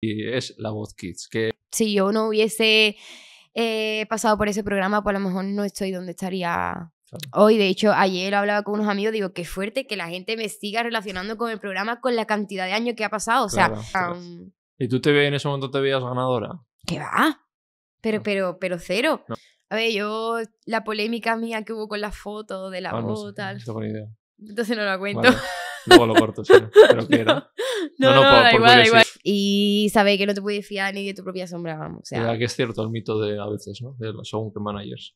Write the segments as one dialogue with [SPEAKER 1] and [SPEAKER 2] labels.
[SPEAKER 1] y es La Voz Kids. Que
[SPEAKER 2] Si yo no hubiese eh, pasado por ese programa, pues a lo mejor no estoy donde estaría hoy. De hecho, ayer hablaba con unos amigos, digo, qué fuerte que la gente me siga relacionando con el programa con la cantidad de años que ha pasado. O sea,
[SPEAKER 1] Claro,
[SPEAKER 2] um,
[SPEAKER 1] ¿Y tú te ve, en ese momento te veías ganadora?
[SPEAKER 2] ¿qué va? Pero,
[SPEAKER 1] No.
[SPEAKER 2] pero, pero cero.
[SPEAKER 1] No.
[SPEAKER 2] A ver, yo, la polémica mía que hubo con la foto de la
[SPEAKER 1] Ah, no
[SPEAKER 2] voz,
[SPEAKER 1] sé,
[SPEAKER 2] tal.
[SPEAKER 1] no tengo ni idea.
[SPEAKER 2] Entonces no la cuento.
[SPEAKER 1] Vale. Luego lo corto, sí. ¿Pero era?
[SPEAKER 2] No,
[SPEAKER 1] No,
[SPEAKER 2] no,
[SPEAKER 1] por-
[SPEAKER 2] da
[SPEAKER 1] por
[SPEAKER 2] igual, da igual. Y sabéis que no te puedes fiar ni de tu propia sombra, vamos. O sea,
[SPEAKER 1] que es cierto el mito de a veces, ¿no? De los según que managers.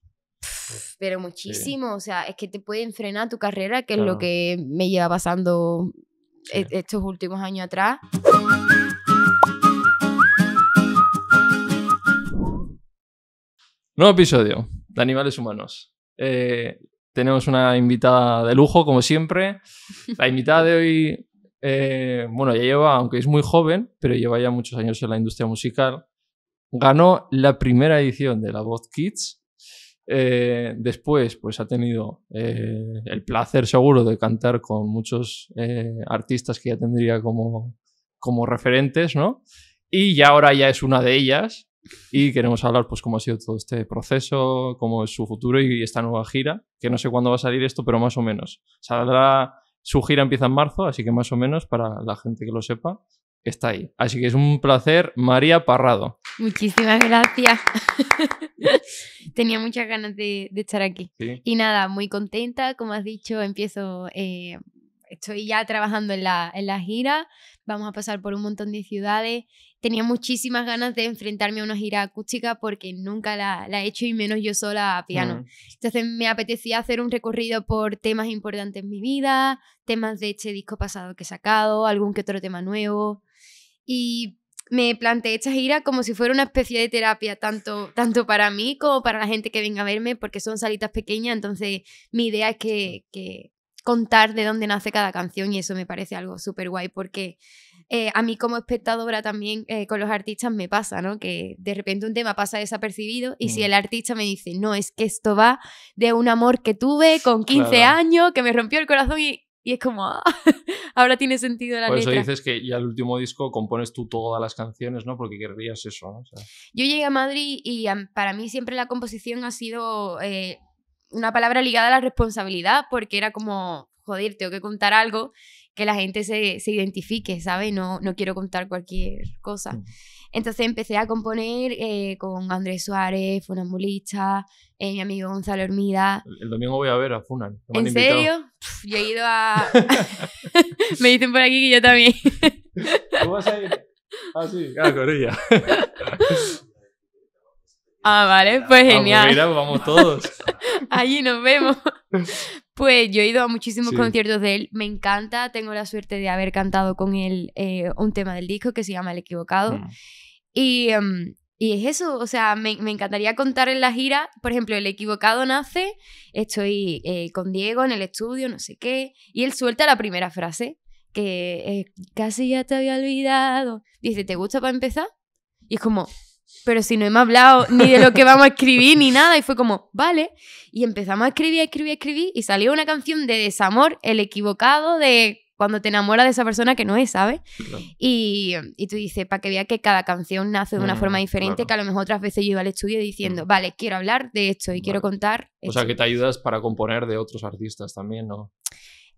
[SPEAKER 2] pero muchísimo. O sea, es que te pueden frenar tu carrera, que es lo que me lleva pasando
[SPEAKER 1] Sí.
[SPEAKER 2] e- estos últimos años atrás.
[SPEAKER 1] Nuevo episodio de Animales Humanos. Eh, tenemos una invitada de lujo, como siempre. La invitada de hoy, eh, bueno, ya lleva, aunque es muy joven, pero lleva ya muchos años en la industria musical. Ganó la primera edición de La Voz Kids. Eh, después, pues ha tenido eh, el placer seguro de cantar con muchos eh, artistas que ya tendría como, como referentes, ¿no? Y ya ahora ya es una de ellas, y queremos hablar pues cómo ha sido todo este proceso, cómo es su futuro y esta nueva gira, que no sé cuándo va a salir esto, pero más o menos. Saldrá, su gira empieza en marzo, así que más o menos para la gente que lo sepa, está ahí. Así que es un placer, María Parrado.
[SPEAKER 2] Muchísimas gracias. Tenía muchas ganas de, de estar aquí.
[SPEAKER 1] ¿sí?
[SPEAKER 2] Y nada, muy contenta, como has dicho, empiezo, eh, estoy ya trabajando en la, en la gira, vamos a pasar por un montón de ciudades. Tenía muchísimas ganas de enfrentarme a una gira acústica porque nunca la, la he hecho y menos yo sola a piano.
[SPEAKER 1] Mm,
[SPEAKER 2] Entonces me apetecía hacer un recorrido por temas importantes en mi vida, temas de este disco pasado que he sacado, algún que otro tema nuevo. Y me planteé esta gira como si fuera una especie de terapia, tanto, tanto para mí como para la gente que venga a verme, porque son salitas pequeñas, entonces mi idea es que, que contar de dónde nace cada canción y eso me parece algo súper guay porque eh, a mí como espectadora también eh, con los artistas me pasa, ¿no? Que de repente un tema pasa desapercibido y si
[SPEAKER 1] Mm.
[SPEAKER 2] el artista me dice, no, es que esto va de un amor que tuve con 15
[SPEAKER 1] Claro.
[SPEAKER 2] años, que me rompió el corazón y, y es como, ah, ahora tiene sentido la
[SPEAKER 1] Por eso dices que ya el último disco compones tú todas las canciones, ¿no? Porque querrías eso, ¿no? O sea,
[SPEAKER 2] Yo llegué a Madrid y para mí siempre la composición ha sido eh, una palabra ligada a la responsabilidad, porque era como, joder, tengo que contar algo que la gente se, se identifique, ¿sabes? No, no quiero contar cualquier cosa. Entonces empecé a componer eh, con Andrés Suárez, Funambulista, eh, mi amigo Gonzalo Hermida.
[SPEAKER 1] el, el domingo voy a ver a Funan.
[SPEAKER 2] ¿En
[SPEAKER 1] invitado.
[SPEAKER 2] serio? Pf, Yo he ido a... Me dicen por aquí que yo también.
[SPEAKER 1] ¿Tú vas a ir? Ah, sí, a Corella.
[SPEAKER 2] Ah, vale, pues
[SPEAKER 1] Ah, pues
[SPEAKER 2] genial.
[SPEAKER 1] mira, vamos todos.
[SPEAKER 2] Allí nos vemos. Pues yo he ido a muchísimos
[SPEAKER 1] Sí.
[SPEAKER 2] conciertos de él. Me encanta. Tengo la suerte de haber cantado con él eh, un tema del disco que se llama El Equivocado.
[SPEAKER 1] Mm.
[SPEAKER 2] Y, em, y es eso. O sea, me, me encantaría contar en la gira. Por ejemplo, El Equivocado nace. Estoy eh, con Diego en el estudio, no sé qué. Y él suelta la primera frase. Que casi ya te había olvidado. Dice, ¿te gusta para empezar? Y es como, pero si no hemos hablado ni de lo que vamos a escribir ni nada. Y fue como, vale. Y empezamos a escribir, a escribir, a escribir. Y salió una canción de desamor, el equivocado de cuando te enamoras de esa persona que no es, ¿sabes?
[SPEAKER 1] Claro.
[SPEAKER 2] Y, y tú dices, para que vea que cada canción nace de una
[SPEAKER 1] Mm,
[SPEAKER 2] forma diferente,
[SPEAKER 1] claro.
[SPEAKER 2] que a lo mejor otras veces yo iba al estudio diciendo,
[SPEAKER 1] Mm.
[SPEAKER 2] vale, quiero hablar de esto y quiero contar.
[SPEAKER 1] O sea,
[SPEAKER 2] esto".
[SPEAKER 1] que te ayudas para componer de otros artistas también, ¿no?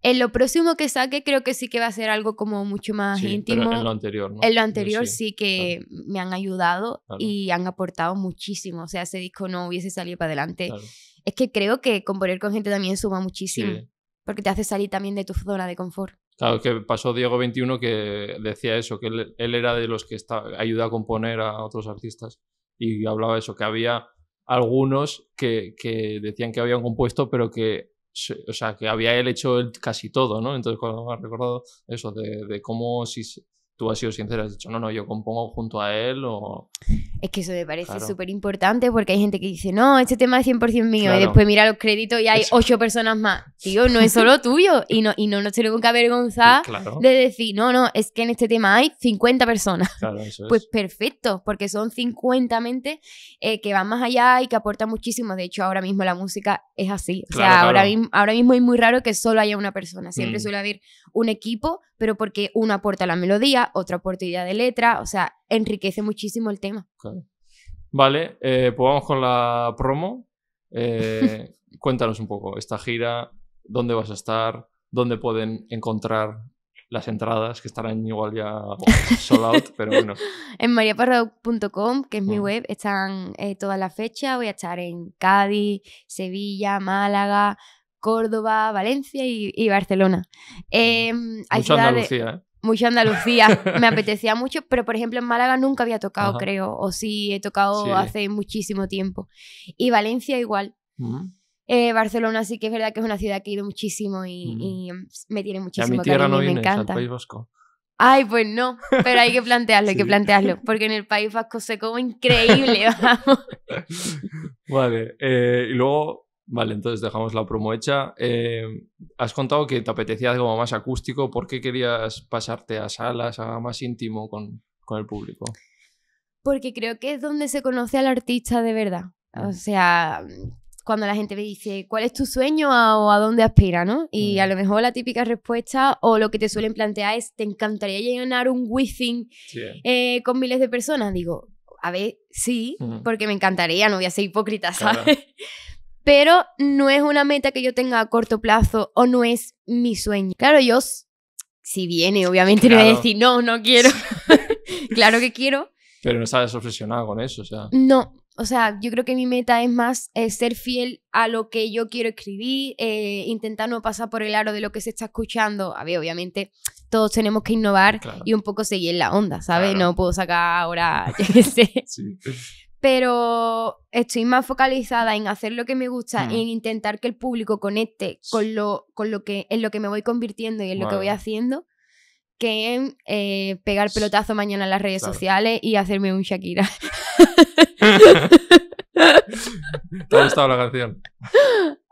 [SPEAKER 2] En lo próximo que saque creo que sí que va a ser algo como mucho más
[SPEAKER 1] Sí,
[SPEAKER 2] íntimo.
[SPEAKER 1] pero en lo anterior, ¿no?
[SPEAKER 2] En lo anterior sí, que me han ayudado
[SPEAKER 1] Claro.
[SPEAKER 2] y han aportado muchísimo. O sea, ese disco no hubiese salido para adelante.
[SPEAKER 1] claro,
[SPEAKER 2] Es que creo que componer con gente también suma muchísimo.
[SPEAKER 1] sí.
[SPEAKER 2] Porque te hace salir también de tu zona de confort.
[SPEAKER 1] Claro, que pasó Diego 21 que decía eso, que él, él era de los que está, ayuda a componer a otros artistas y hablaba eso, que había algunos que, que decían que habían compuesto, pero que, o sea, que había él hecho casi todo, ¿no? Entonces cuando me has recordado eso, de, de cómo si tú has sido sincera, has dicho, no, no, yo compongo junto a él o...
[SPEAKER 2] Es que eso me parece
[SPEAKER 1] Claro.
[SPEAKER 2] súper importante porque hay gente que dice, no, este tema es 100% mío.
[SPEAKER 1] Claro.
[SPEAKER 2] Y después mira los créditos y hay
[SPEAKER 1] Eso.
[SPEAKER 2] ocho personas más. Tío, no es solo tuyo. Y no, y no nos tenemos que avergonzar
[SPEAKER 1] Claro,
[SPEAKER 2] de decir, no, no, es que en este tema hay 50 personas.
[SPEAKER 1] claro, eso es.
[SPEAKER 2] Pues perfecto, porque son 50 mentes eh, que van más allá y que aportan muchísimo. De hecho, ahora mismo la música es así. O sea, ahora, ahora mismo es muy raro que solo haya una persona. Siempre
[SPEAKER 1] Mm.
[SPEAKER 2] suele haber un equipo, pero porque uno aporta la melodía, otro aporta idea de letra, o sea, enriquece muchísimo el tema.
[SPEAKER 1] Vale, eh, pues vamos con la promo. Eh, cuéntanos un poco esta gira, dónde vas a estar, dónde pueden encontrar las entradas, que estarán igual ya sold out, pero bueno.
[SPEAKER 2] En mariaparrado.com, que es mi
[SPEAKER 1] Mm.
[SPEAKER 2] web, están eh, todas las fechas. Voy a estar en Cádiz, Sevilla, Málaga, Córdoba, Valencia y, y Barcelona. Em, hay
[SPEAKER 1] Mucha
[SPEAKER 2] ciudades-
[SPEAKER 1] Andalucía, ¿eh?
[SPEAKER 2] mucho Andalucía. Me apetecía mucho, pero por ejemplo en Málaga nunca había tocado,
[SPEAKER 1] Ajá.
[SPEAKER 2] creo. O sí, he tocado
[SPEAKER 1] Sí.
[SPEAKER 2] hace muchísimo tiempo. Y Valencia igual. Eh, Barcelona sí que es verdad que es una ciudad que he ido muchísimo y, y, me tiene
[SPEAKER 1] Y a
[SPEAKER 2] muchísimo
[SPEAKER 1] mi tierra
[SPEAKER 2] cariño
[SPEAKER 1] no
[SPEAKER 2] y me
[SPEAKER 1] vienes, al. País Vasco.
[SPEAKER 2] Ay, pues no, pero hay que plantearlo, hay que plantearlo, porque en el País Vasco se come increíble, vamos.
[SPEAKER 1] Vale, eh, y luego, vale, entonces dejamos la promo hecha. Eh, has contado que te apetecía algo más acústico. ¿Por qué querías pasarte a salas, a más íntimo con, con el público?
[SPEAKER 2] Porque creo que es donde se conoce al artista de verdad. O
[SPEAKER 1] Mm.
[SPEAKER 2] sea, cuando la gente me dice, ¿cuál es tu sueño a- o a dónde aspira, no? Y
[SPEAKER 1] Mm.
[SPEAKER 2] a lo mejor la típica respuesta o lo que te suelen plantear es, ¿te encantaría llenar un Within
[SPEAKER 1] Sí.
[SPEAKER 2] eh, con miles de personas? Digo, a ver, sí,
[SPEAKER 1] Ujú.
[SPEAKER 2] porque me encantaría, no voy a ser hipócrita,
[SPEAKER 1] Claro.
[SPEAKER 2] Pero no es una meta que yo tenga a corto plazo o no es mi sueño. Claro, yo, si viene, obviamente no voy a
[SPEAKER 1] Claro.
[SPEAKER 2] decir, no, no quiero. claro que quiero.
[SPEAKER 1] Pero no estás obsesionado con eso, o sea.
[SPEAKER 2] No, o sea, yo creo que mi meta es más eh, ser fiel a lo que yo quiero escribir, eh, intentar no pasar por el aro de lo que se está escuchando. A ver, obviamente todos tenemos que innovar
[SPEAKER 1] Claro.
[SPEAKER 2] y un poco seguir la onda, ¿sabes?
[SPEAKER 1] Claro.
[SPEAKER 2] No puedo sacar ahora, yo qué sé.
[SPEAKER 1] Sí.
[SPEAKER 2] Pero estoy más focalizada en hacer lo que me gusta
[SPEAKER 1] Mm.
[SPEAKER 2] y en intentar que el público conecte con lo, con lo que, en lo que me voy convirtiendo y en lo que voy haciendo que en eh, pegar pelotazo mañana en las redes
[SPEAKER 1] Claro.
[SPEAKER 2] sociales y hacerme un Shakira.
[SPEAKER 1] ¿Te ha gustado la canción?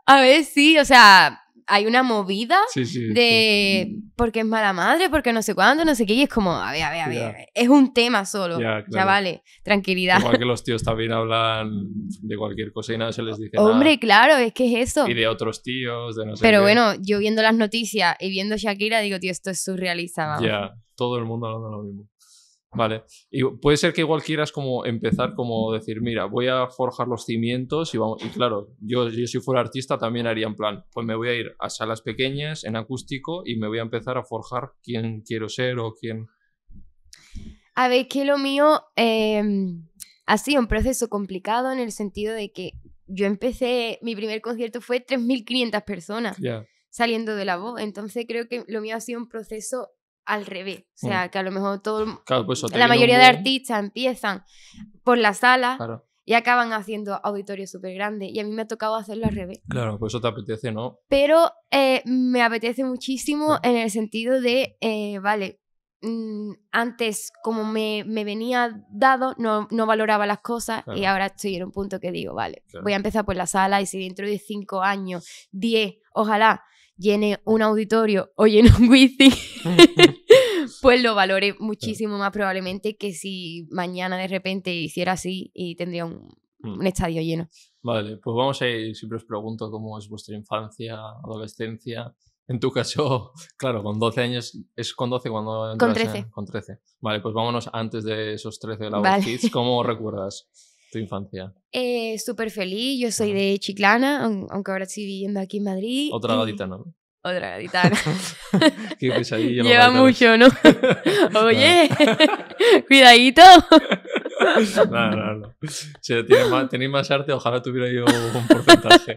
[SPEAKER 2] A ver, sí, o sea, hay una movida
[SPEAKER 1] Sí, sí. sí.
[SPEAKER 2] de porque es mala madre, porque no sé cuándo, no sé qué, y es como, a ver, a ver, a ver,
[SPEAKER 1] Ya.
[SPEAKER 2] a ver, es un tema solo.
[SPEAKER 1] Ya,
[SPEAKER 2] Ya,
[SPEAKER 1] claro.
[SPEAKER 2] vale, tranquilidad.
[SPEAKER 1] Igual que los tíos también hablan de cualquier cosa y nada se les dice nada.
[SPEAKER 2] Hombre, claro, es que es eso.
[SPEAKER 1] Y de otros tíos, de no sé
[SPEAKER 2] Pero
[SPEAKER 1] qué.
[SPEAKER 2] bueno, yo viendo las noticias y viendo Shakira, digo, tío, esto es surrealista, vamos.
[SPEAKER 1] Ya, todo el mundo hablando lo mismo. Vale. Y puede ser que igual quieras como empezar como decir, mira, voy a forjar los cimientos y vamos. Y claro, yo, yo si fuera artista también haría en plan, pues me voy a ir a salas pequeñas en acústico y me voy a empezar a forjar quién quiero ser o quién.
[SPEAKER 2] A ver, que lo mío eh, ha sido un proceso complicado en el sentido de que yo empecé, mi primer concierto fue 3.500 personas saliendo de la voz, entonces creo que lo mío ha sido un proceso al revés, o sea, que a lo mejor todo,
[SPEAKER 1] Claro, pues
[SPEAKER 2] la mayoría de artistas empiezan por la sala
[SPEAKER 1] Claro,
[SPEAKER 2] y acaban haciendo auditorios súper grandes y a mí me ha tocado hacerlo al revés.
[SPEAKER 1] claro, pues eso te apetece, ¿no?
[SPEAKER 2] Pero eh, me apetece muchísimo en el sentido de, eh, vale, mm, antes como me, me venía dado, no, no valoraba las cosas y ahora estoy en un punto que digo, vale,
[SPEAKER 1] Claro.
[SPEAKER 2] voy a empezar por la sala y si dentro de cinco años, diez, ojalá llene un auditorio o llene un wifi, pues lo valore muchísimo más probablemente que si mañana de repente hiciera así y tendría un,
[SPEAKER 1] Mm.
[SPEAKER 2] un estadio lleno.
[SPEAKER 1] Vale, pues vamos a ir, siempre os pregunto cómo es vuestra infancia, adolescencia. En tu caso, claro, con 12 años, es con 12 cuando
[SPEAKER 2] Con
[SPEAKER 1] entras en-
[SPEAKER 2] 13.
[SPEAKER 1] con 13. Vale, pues vámonos antes de esos 13 de la
[SPEAKER 2] Vale.
[SPEAKER 1] Kids. ¿Cómo recuerdas tu infancia?
[SPEAKER 2] Eh, Súper feliz, yo soy
[SPEAKER 1] Ajá.
[SPEAKER 2] de Chiclana, aun- aunque ahora estoy viviendo aquí en Madrid.
[SPEAKER 1] Otra gaditana, ¿no?
[SPEAKER 2] Otra gaditana.
[SPEAKER 1] Qué pesadilla. los
[SPEAKER 2] Lleva mucho, ¿no? Oye, cuidadito.
[SPEAKER 1] No, no, no. Si más- tenéis más arte, ojalá tuviera yo un porcentaje.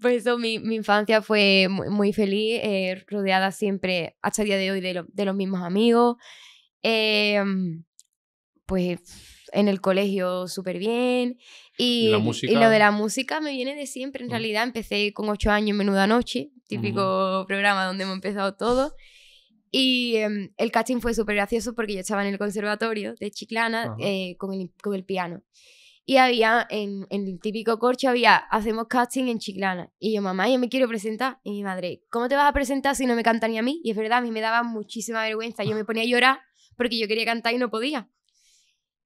[SPEAKER 2] Pues eso, mi, mi infancia fue muy, muy feliz, eh, rodeada siempre, hasta el día de hoy, de, lo- de los mismos amigos. Eh, pues en el colegio súper bien. Y,
[SPEAKER 1] ¿Y la
[SPEAKER 2] y lo de la música me viene de siempre. En
[SPEAKER 1] Mm.
[SPEAKER 2] realidad empecé con ocho años en Menuda Noche, típico programa donde hemos empezado todo. Y em, el casting fue súper gracioso porque yo estaba en el conservatorio de Chiclana eh, con, el, con el piano. Y había, en, en el típico corcho, había, hacemos casting en Chiclana. Y yo, mamá, yo me quiero presentar. Y mi madre, ¿cómo te vas a presentar si no me canta ni a mí? Y es verdad, a mí me daba muchísima vergüenza. Yo me ponía a llorar porque yo quería cantar y no podía.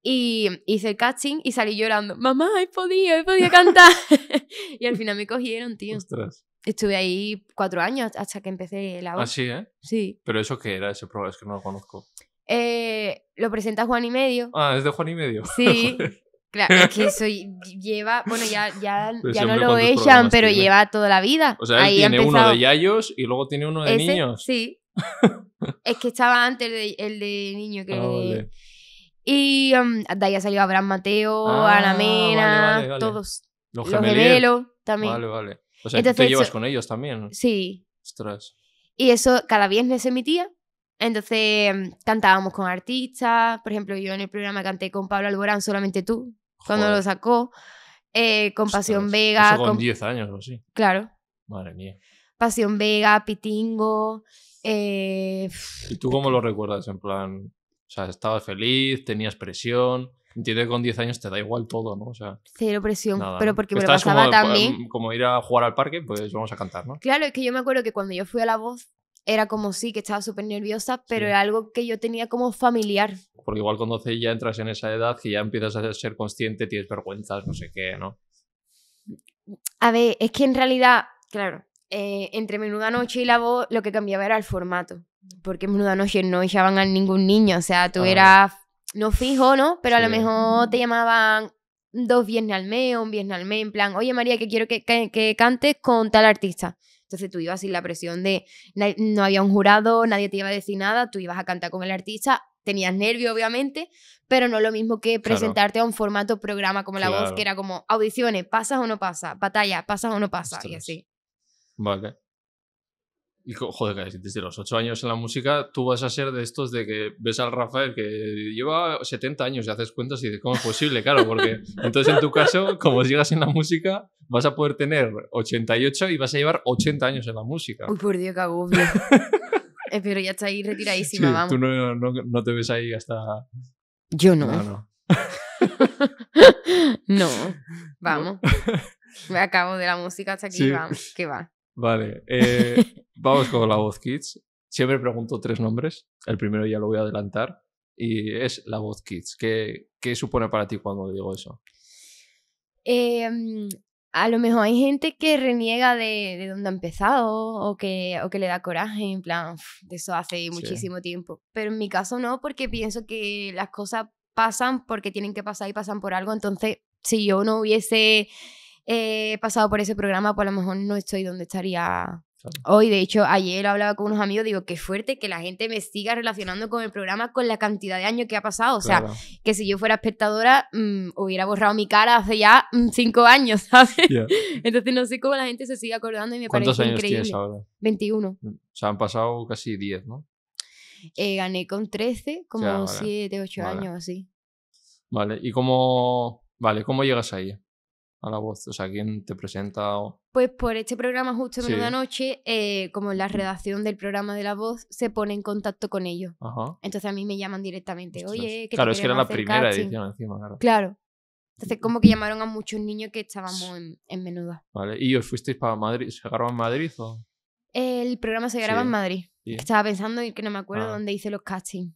[SPEAKER 2] Y hice el casting y salí llorando. Mamá, he podido, he podido cantar. y al final me cogieron, tío.
[SPEAKER 1] Ostras.
[SPEAKER 2] Estuve ahí cuatro años hasta que empecé la
[SPEAKER 1] Ah,
[SPEAKER 2] voz.
[SPEAKER 1] sí, ¿eh?
[SPEAKER 2] Sí.
[SPEAKER 1] Pero eso qué era ese programa, es que no lo conozco.
[SPEAKER 2] Eh, lo presenta Juan y Medio.
[SPEAKER 1] Ah, es de Juan y medio.
[SPEAKER 2] Sí. Claro, es que eso lleva, bueno, ya, ya, ya no lo echan, pero
[SPEAKER 1] tiene.
[SPEAKER 2] lleva toda la vida.
[SPEAKER 1] O sea, él
[SPEAKER 2] Ahí
[SPEAKER 1] tiene uno de Yayos y luego tiene uno de
[SPEAKER 2] ese,
[SPEAKER 1] niños.
[SPEAKER 2] Sí. es que estaba antes el de, el de niño que...
[SPEAKER 1] Ah, vale.
[SPEAKER 2] Y um, de ahí ha salido Abraham Mateo,
[SPEAKER 1] Ah,
[SPEAKER 2] Ana
[SPEAKER 1] vale,
[SPEAKER 2] Mena,
[SPEAKER 1] vale, vale.
[SPEAKER 2] todos.
[SPEAKER 1] Los
[SPEAKER 2] Los gemelos también.
[SPEAKER 1] Vale, vale. O sea, tú te
[SPEAKER 2] Entonces,
[SPEAKER 1] llevas
[SPEAKER 2] eso-
[SPEAKER 1] con ellos también.
[SPEAKER 2] Sí.
[SPEAKER 1] Ostras.
[SPEAKER 2] Y eso cada viernes se emitía. Entonces mm, cantábamos con artistas. Por ejemplo, yo en el programa canté con Pablo Alborán, solamente tú, cuando
[SPEAKER 1] Joder,
[SPEAKER 2] lo sacó. Eh, con Pasión. Vega.
[SPEAKER 1] Eso con
[SPEAKER 2] con-
[SPEAKER 1] 10 años o así.
[SPEAKER 2] Claro.
[SPEAKER 1] Madre mía.
[SPEAKER 2] Pasión Vega, Pitingo. eh,
[SPEAKER 1] ¿Y tú cómo lo recuerdas? En plan, sea, estabas feliz, tenías presión. Entiendo que con 10 años te da igual todo, ¿no? O sea,
[SPEAKER 2] cero presión.
[SPEAKER 1] nada.
[SPEAKER 2] pero
[SPEAKER 1] ¿no?
[SPEAKER 2] porque me lo pasaba
[SPEAKER 1] como,
[SPEAKER 2] también.
[SPEAKER 1] como ir a jugar al parque, pues vamos a cantar, ¿no?
[SPEAKER 2] Claro, es que yo me acuerdo que cuando yo fui a La Voz, era como sí, que estaba súper nerviosa, pero
[SPEAKER 1] Sí.
[SPEAKER 2] era algo que yo tenía como familiar.
[SPEAKER 1] Porque igual cuando 12 ya entras en esa edad que ya empiezas a ser consciente, tienes vergüenzas, no sé qué, ¿no?
[SPEAKER 2] A ver, es que en realidad, claro, eh, entre Menuda Noche y La Voz lo que cambiaba era el formato. Porque en Menuda Noche no echaban a ningún niño, o sea, tú
[SPEAKER 1] Ah.
[SPEAKER 2] eras no fijo, ¿no? Pero a lo mejor te llamaban dos viernes al mes un viernes al mes, en plan, oye María, que quiero que, que- que cantes con tal artista. Entonces tú ibas sin la presión de no había un jurado, nadie te iba a decir nada, tú ibas a cantar con el artista, tenías nervio obviamente, pero no lo mismo que
[SPEAKER 1] Claro.
[SPEAKER 2] presentarte a un formato programa como La Voz, que era como audiciones, pasas o no pasas, batalla, pasas o no pasas, y así.
[SPEAKER 1] Vale. Y joder, que desde los 8 años en la música, tú vas a ser de estos de que ves al Rafael que lleva 70 años y haces cuentas y dices, ¿cómo es posible? Claro, porque entonces en tu caso, como sigas en la música, vas a poder tener 88 y vas a llevar 80 años en la música.
[SPEAKER 2] Uy, por Dios, qué agobio. Eh, pero ya está ahí
[SPEAKER 1] Sí,
[SPEAKER 2] retiradísima, vamos.
[SPEAKER 1] tú no, no, no te ves ahí hasta...
[SPEAKER 2] Yo no.
[SPEAKER 1] No, no.
[SPEAKER 2] No, vamos. Me acabo de la música hasta aquí,
[SPEAKER 1] Sí.
[SPEAKER 2] vamos. Que va.
[SPEAKER 1] Vale, eh, vamos con la voz Kids. Siempre pregunto tres nombres. El primero ya lo voy a adelantar. Y es la voz Kids. ¿Qué, qué supone para ti cuando digo eso?
[SPEAKER 2] Eh, mm, a lo mejor hay gente que reniega de, de dónde ha empezado o que, o que le da coraje, en plan, "Uf, de eso hace muchísimo tiempo. Pero en mi caso no, porque pienso que las cosas pasan porque tienen que pasar y pasan por algo. Entonces, si yo no hubiese eh, pasado por ese programa, pues a lo mejor no estoy donde estaría hoy. De hecho, ayer hablaba con unos amigos, digo, qué fuerte que la gente me siga relacionando con el programa con la cantidad de años que ha pasado. O sea,
[SPEAKER 1] Claro.
[SPEAKER 2] que si yo fuera espectadora, mm, hubiera borrado mi cara hace ya mm, cinco años, ¿sabes? Entonces no sé cómo la gente se sigue acordando y me
[SPEAKER 1] ¿Cuántos
[SPEAKER 2] parece
[SPEAKER 1] años
[SPEAKER 2] increíble.
[SPEAKER 1] tienes ahora?
[SPEAKER 2] 21.
[SPEAKER 1] O sea, han pasado casi 10, ¿no?
[SPEAKER 2] Eh, gané con 13, como
[SPEAKER 1] Ya, vale.
[SPEAKER 2] 7, 8
[SPEAKER 1] Vale.
[SPEAKER 2] años así.
[SPEAKER 1] Vale, ¿y cómo, vale, cómo llegas ahí? A la voz. O sea, ¿quién te presenta? o-
[SPEAKER 2] Pues por este programa justo
[SPEAKER 1] Sí.
[SPEAKER 2] Menuda Noche, eh, como la redacción del programa de La Voz se pone en contacto con ellos.
[SPEAKER 1] Ajá.
[SPEAKER 2] Entonces a mí me llaman directamente, oye, que
[SPEAKER 1] claro, es que era la primera
[SPEAKER 2] casting".
[SPEAKER 1] edición encima, claro.
[SPEAKER 2] Claro. Entonces como que llamaron a muchos niños que estábamos en, en Menuda.
[SPEAKER 1] Vale, ¿y os fuisteis para Madrid? ¿Se agarró en Madrid o...?
[SPEAKER 2] El programa se graba
[SPEAKER 1] Sí.
[SPEAKER 2] en Madrid.
[SPEAKER 1] Sí.
[SPEAKER 2] Estaba pensando y que no me acuerdo
[SPEAKER 1] Ah.
[SPEAKER 2] dónde hice los castings.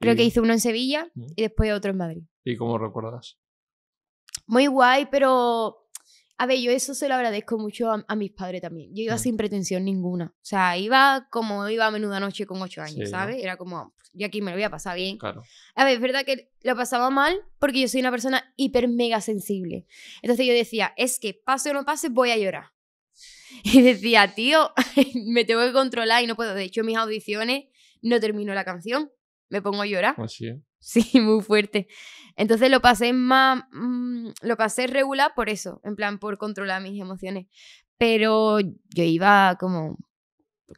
[SPEAKER 2] Creo
[SPEAKER 1] ¿Y-
[SPEAKER 2] que hice uno en Sevilla y después otro en Madrid.
[SPEAKER 1] ¿Y cómo recuerdas?
[SPEAKER 2] Muy guay, pero... A ver, yo eso se lo agradezco mucho a, a mis padres también. Yo iba
[SPEAKER 1] Mm.
[SPEAKER 2] sin pretensión ninguna. O sea, iba como iba a menuda noche con ocho años,
[SPEAKER 1] Sí, ¿no?
[SPEAKER 2] ¿sabes? Era como, yo aquí me lo voy a pasar bien.
[SPEAKER 1] Claro.
[SPEAKER 2] A ver, es verdad que lo pasaba mal porque yo soy una persona hiper mega sensible. Entonces yo decía, es que pase o no pase, voy a llorar. Y decía, tío, me tengo que controlar y no puedo. De hecho, en mis audiciones no termino la canción. Me pongo a llorar.
[SPEAKER 1] Así, ¿eh?
[SPEAKER 2] Sí, muy fuerte. Entonces lo pasé más, mm, lo pasé regular por eso, en plan, por controlar mis emociones. Pero yo iba como,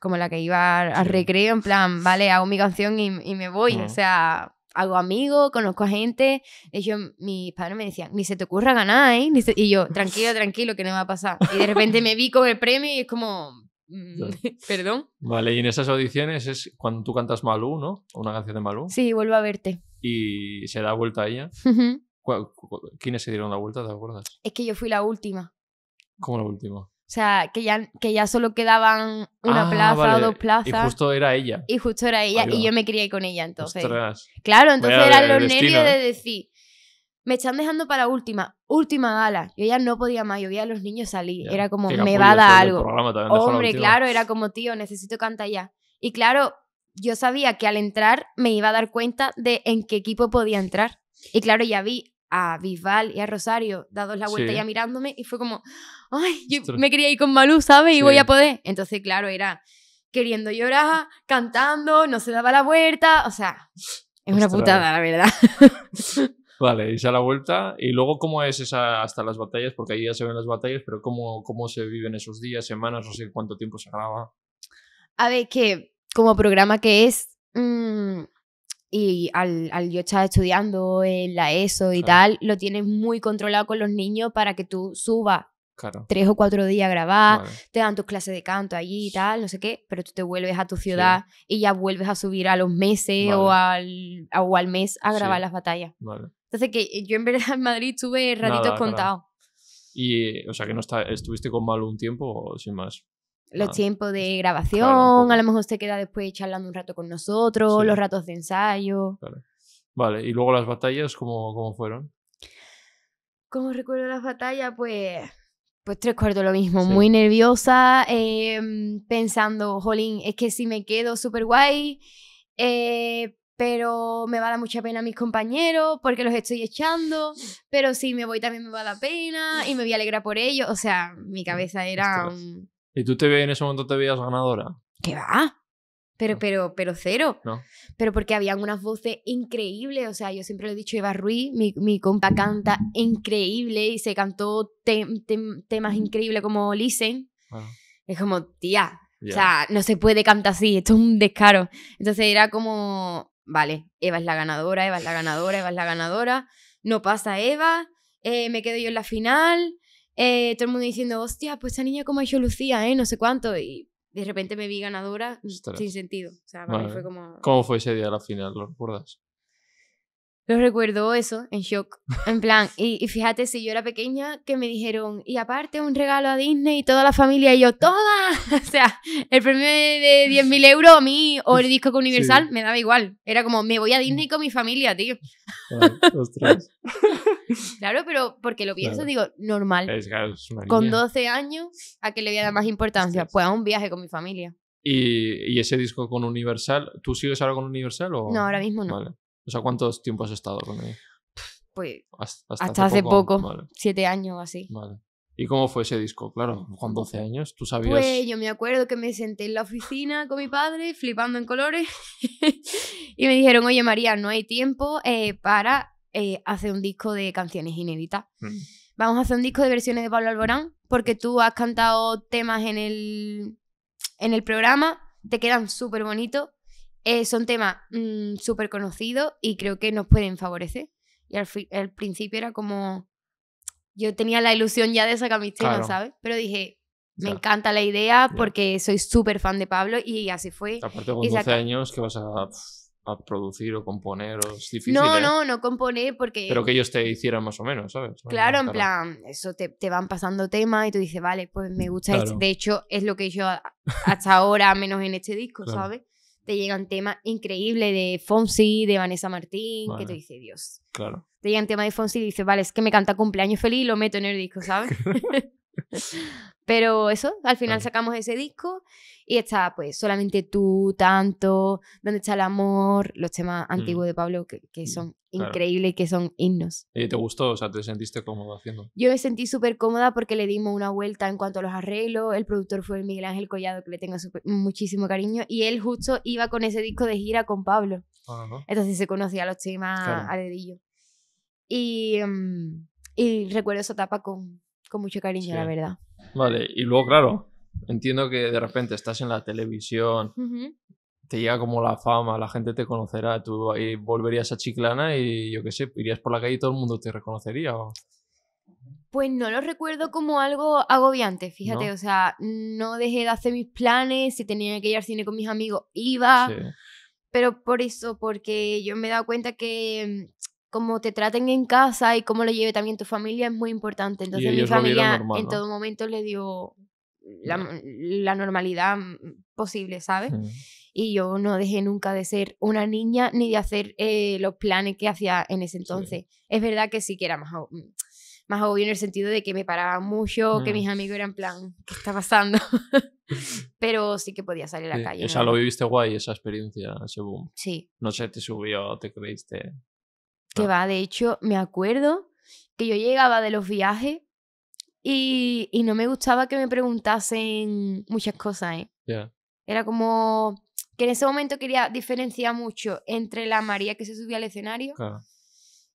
[SPEAKER 2] como la que iba al
[SPEAKER 1] Sí.
[SPEAKER 2] recreo, en plan, vale, hago mi canción y, y me voy. O sea, hago amigos, conozco a gente. De hecho, mis padres me decían, ni se te ocurra ganar, ¿eh? Ni se-". Y yo, tranquilo, tranquilo, que no va a pasar. Y de repente me vi con el premio y es como. perdón.
[SPEAKER 1] Vale, y en esas audiciones es cuando tú cantas Malú, ¿no? Una canción de Malú.
[SPEAKER 2] Sí, vuelvo a verte.
[SPEAKER 1] Y se da vuelta a ella. ¿Cuál- cu- ¿Quiénes se dieron la vuelta? ¿Te acuerdas?
[SPEAKER 2] es que yo fui la última.
[SPEAKER 1] Como la última.
[SPEAKER 2] O sea, que ya, que ya solo quedaban una
[SPEAKER 1] Ah,
[SPEAKER 2] plaza
[SPEAKER 1] vale.
[SPEAKER 2] o dos plazas.
[SPEAKER 1] Y justo era ella.
[SPEAKER 2] Y justo era ella y yo me crié con ella entonces.
[SPEAKER 1] Ostras.
[SPEAKER 2] Claro, entonces eran los nervios
[SPEAKER 1] ¿eh?
[SPEAKER 2] de decir, me están dejando para última, última gala. Yo ya no podía más, yo veía a los niños salir.
[SPEAKER 1] Ya.
[SPEAKER 2] Era como, me va a dar algo. Hombre, claro, era como, tío, necesito cantar ya. Y claro, yo sabía que al entrar me iba a dar cuenta de en qué equipo podía entrar. Y claro, ya vi a Bisbal y a Rosario dados la vuelta
[SPEAKER 1] Sí.
[SPEAKER 2] ya mirándome y fue como, ay, yo me quería ir con Malú, ¿sabes? Y
[SPEAKER 1] Sí.
[SPEAKER 2] voy a poder. Entonces, claro, era queriendo llorar, cantando, no se daba la vuelta, o sea, es una putada, la verdad.
[SPEAKER 1] Vale, y se da la vuelta. Y luego, ¿cómo es esa hasta las batallas? Porque ahí ya se ven las batallas, pero ¿cómo, cómo se viven esos días, semanas? No sé cuánto tiempo se graba.
[SPEAKER 2] A ver, que como programa que es, mm, y al, al yo estar estudiando en la ESO y
[SPEAKER 1] Claro.
[SPEAKER 2] tal, lo tienes muy controlado con los niños para que tú subas
[SPEAKER 1] Claro.
[SPEAKER 2] tres o cuatro días a grabar,
[SPEAKER 1] Vale.
[SPEAKER 2] te dan tus clases de canto allí y tal, no sé qué, pero tú te vuelves a tu ciudad y ya vuelves a subir a los meses o, al, o al mes a grabar
[SPEAKER 1] Sí.
[SPEAKER 2] las batallas.
[SPEAKER 1] Vale.
[SPEAKER 2] Entonces que yo en verdad en Madrid tuve ratitos
[SPEAKER 1] claro.
[SPEAKER 2] contados.
[SPEAKER 1] Y, o sea, que no está, estuviste con Malu un tiempo o sin más.
[SPEAKER 2] Los
[SPEAKER 1] Ah.
[SPEAKER 2] tiempos de grabación, a lo mejor se queda después charlando un rato con nosotros,
[SPEAKER 1] Sí.
[SPEAKER 2] los ratos de ensayo.
[SPEAKER 1] Vale, y luego las batallas, ¿cómo, cómo fueron?
[SPEAKER 2] ¿Cómo recuerdo las batallas? Pues, pues tres cuartos lo mismo.
[SPEAKER 1] Sí.
[SPEAKER 2] Muy nerviosa, em, pensando, jolín, es que si me quedo súper guay, eh, pero me va a dar mucha pena a mis compañeros porque los estoy echando, pero si me voy también me va a dar pena y me voy a alegrar por ellos. O sea, mi cabeza era un...
[SPEAKER 1] ¿Y tú te ve en ese momento te veías ganadora?
[SPEAKER 2] ¿Qué va? Pero,
[SPEAKER 1] No.
[SPEAKER 2] pero, pero cero.
[SPEAKER 1] ¿No?
[SPEAKER 2] Pero porque habían unas voces increíbles. O sea, yo siempre lo he dicho, Eva Ruiz, mi, mi compa canta increíble y se cantó tem- tem- temas increíbles como Listen.
[SPEAKER 1] Ah,
[SPEAKER 2] Es como, tía,
[SPEAKER 1] ya.
[SPEAKER 2] o sea, no se puede cantar así, esto es un descaro. Entonces era como, vale, Eva es la ganadora, Eva es la ganadora, Eva es la ganadora. No pasa Eva, eh, me quedo yo en la final. eh, todo el mundo diciendo, hostia, pues esa niña como ha hecho Lucía, ¿eh? No sé cuánto. Y de repente me vi ganadora
[SPEAKER 1] Ostras.
[SPEAKER 2] sin sentido. O sea, para mí
[SPEAKER 1] Vale.
[SPEAKER 2] fue como...
[SPEAKER 1] ¿Cómo fue ese día de la final? ¿Lo recuerdas?
[SPEAKER 2] Lo recuerdo eso, en shock. En plan, y, y fíjate, si yo era pequeña, que me dijeron, y aparte un regalo a Disney y toda la familia, y yo, ¡toma! O sea, el premio de, de 10.000 euros a mí o el disco con Universal me daba igual. Era como, me voy a Disney con mi familia, tío.
[SPEAKER 1] Ostras.
[SPEAKER 2] Claro, pero porque lo pienso,
[SPEAKER 1] Claro.
[SPEAKER 2] digo, normal.
[SPEAKER 1] Es, claro, es una
[SPEAKER 2] Con
[SPEAKER 1] niña.
[SPEAKER 2] 12 años, ¿a qué le voy a dar más importancia? Pues a un viaje con mi familia.
[SPEAKER 1] ¿Y, y ese disco con Universal, ¿tú sigues ahora con Universal o...?
[SPEAKER 2] No, ahora mismo no.
[SPEAKER 1] Vale. O sea, ¿cuántos tiempo has estado con él?
[SPEAKER 2] Pues
[SPEAKER 1] Hasta, hasta
[SPEAKER 2] hasta hace poco,
[SPEAKER 1] Vale,
[SPEAKER 2] siete años o así.
[SPEAKER 1] vale. ¿Y cómo fue ese disco? Claro, con 12 años, tú sabías...
[SPEAKER 2] Pues yo me acuerdo que me senté en la oficina con mi padre, flipando en colores, y me dijeron, oye María, no hay tiempo eh, para eh, hacer un disco de canciones inéditas.
[SPEAKER 1] Mm,
[SPEAKER 2] Vamos a hacer un disco de versiones de Pablo Alborán, porque tú has cantado temas en el, en el programa, te quedan súper bonitos, eh, son temas mm, súper conocidos y creo que nos pueden favorecer. Y al, principio era como... Yo tenía la ilusión ya de sacar mis temas,
[SPEAKER 1] Claro.
[SPEAKER 2] ¿sabes? Pero dije, me encanta la idea porque soy súper fan de Pablo y así fue.
[SPEAKER 1] Aparte con
[SPEAKER 2] y
[SPEAKER 1] 12
[SPEAKER 2] saca-
[SPEAKER 1] años, que vas a, a producir o componer? O es difícil,
[SPEAKER 2] no,
[SPEAKER 1] ¿eh?
[SPEAKER 2] no, no componer porque...
[SPEAKER 1] Pero que ellos te hicieran más o menos, ¿sabes?
[SPEAKER 2] Claro, en
[SPEAKER 1] Claro.
[SPEAKER 2] plan, eso te, te van pasando temas y tú dices, vale, pues me gusta este. De hecho, es lo que a- hasta ahora, menos en este disco. ¿sabes? Te llegan temas increíbles de Fonsi, de Vanessa Martín, que tú
[SPEAKER 1] Vale.
[SPEAKER 2] dices, Dios.
[SPEAKER 1] Claro.
[SPEAKER 2] Te llegan temas de Fonsi y dices, vale, es que me canta cumpleaños feliz y lo meto en el disco, ¿sabes? Pero eso, al final sacamos ese disco y está, pues, solamente tú, tanto, ¿Dónde está el amor? Los temas antiguos de Pablo que, que son
[SPEAKER 1] Mm. claro.
[SPEAKER 2] increíbles y que son himnos.
[SPEAKER 1] ¿Y te gustó? O sea, ¿te sentiste cómodo haciendo?
[SPEAKER 2] Yo me sentí súper cómoda porque le dimos una vuelta en cuanto a los arreglos. El productor fue el Miguel Ángel Collado, que le tengo súper- muchísimo cariño. Y él justo iba con ese disco de gira con Pablo. Entonces se conocía los temas
[SPEAKER 1] Claro.
[SPEAKER 2] a dedillo. Y, mm, y recuerdo esa etapa con, con mucho cariño, la verdad.
[SPEAKER 1] Vale, y luego, claro, entiendo que de repente estás en la televisión, te llega como la fama, la gente te conocerá, tú ahí volverías a Chiclana y yo qué sé, irías por la calle y todo el mundo te reconocería. o-
[SPEAKER 2] Pues no lo recuerdo como algo agobiante, fíjate.
[SPEAKER 1] ¿No?
[SPEAKER 2] O sea, no dejé de hacer mis planes. Si tenía que ir al cine con mis amigos, iba.
[SPEAKER 1] Sí,
[SPEAKER 2] pero por eso, porque yo me he dado cuenta que como te traten en casa y cómo lo lleve también tu familia es muy importante. Entonces mi familia
[SPEAKER 1] normal,
[SPEAKER 2] en
[SPEAKER 1] ¿no?
[SPEAKER 2] todo momento le dio la, la normalidad mm, posible, ¿sabes?
[SPEAKER 1] Mm.
[SPEAKER 2] Y yo no dejé nunca de ser una niña ni de hacer eh, los planes que hacía en ese entonces. Es verdad que sí que era más, mm, más obvio en el sentido de que me paraba mucho, que
[SPEAKER 1] Mm.
[SPEAKER 2] mis amigos eran plan, ¿qué está pasando? Pero sí que podía salir a la
[SPEAKER 1] Sí,
[SPEAKER 2] calle.
[SPEAKER 1] O sea,
[SPEAKER 2] ¿no?
[SPEAKER 1] lo viviste guay, esa experiencia, ese boom.
[SPEAKER 2] Sí,
[SPEAKER 1] No sé, te subió, te creíste.
[SPEAKER 2] Que
[SPEAKER 1] Ah.
[SPEAKER 2] va. De hecho, me acuerdo que yo llegaba de los viajes y, y no me gustaba que me preguntasen muchas cosas, ¿eh?
[SPEAKER 1] Ya.
[SPEAKER 2] Era como que en ese momento quería diferenciar mucho entre la María que se subía al escenario
[SPEAKER 1] Claro.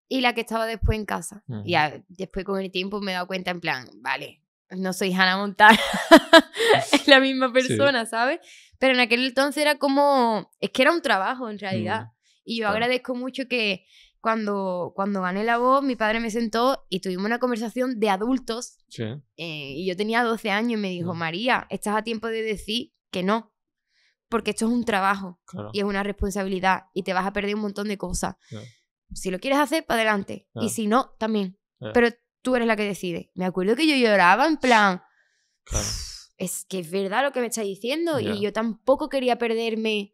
[SPEAKER 2] y la que estaba después en casa.
[SPEAKER 1] Ujú.
[SPEAKER 2] Y a- después con el tiempo me he dado cuenta en plan, vale, no soy Hannah Montana, es la misma persona, ¿sabes? Pero en aquel entonces era como, es que era un trabajo en realidad. Y yo
[SPEAKER 1] claro.
[SPEAKER 2] agradezco mucho que cuando, cuando gané la voz, mi padre me sentó y tuvimos una conversación de adultos
[SPEAKER 1] Sí.
[SPEAKER 2] eh, y yo tenía 12 años y me dijo,
[SPEAKER 1] Mm.
[SPEAKER 2] María, estás a tiempo de decir que no, porque esto es un trabajo
[SPEAKER 1] Claro.
[SPEAKER 2] y es una responsabilidad y te vas a perder un montón de cosas. Si lo quieres hacer, para adelante. Y si no, también. Pero tú eres la que decide. Me acuerdo que yo lloraba en plan,
[SPEAKER 1] Claro.
[SPEAKER 2] es que es verdad lo que me está diciendo y yo tampoco quería perderme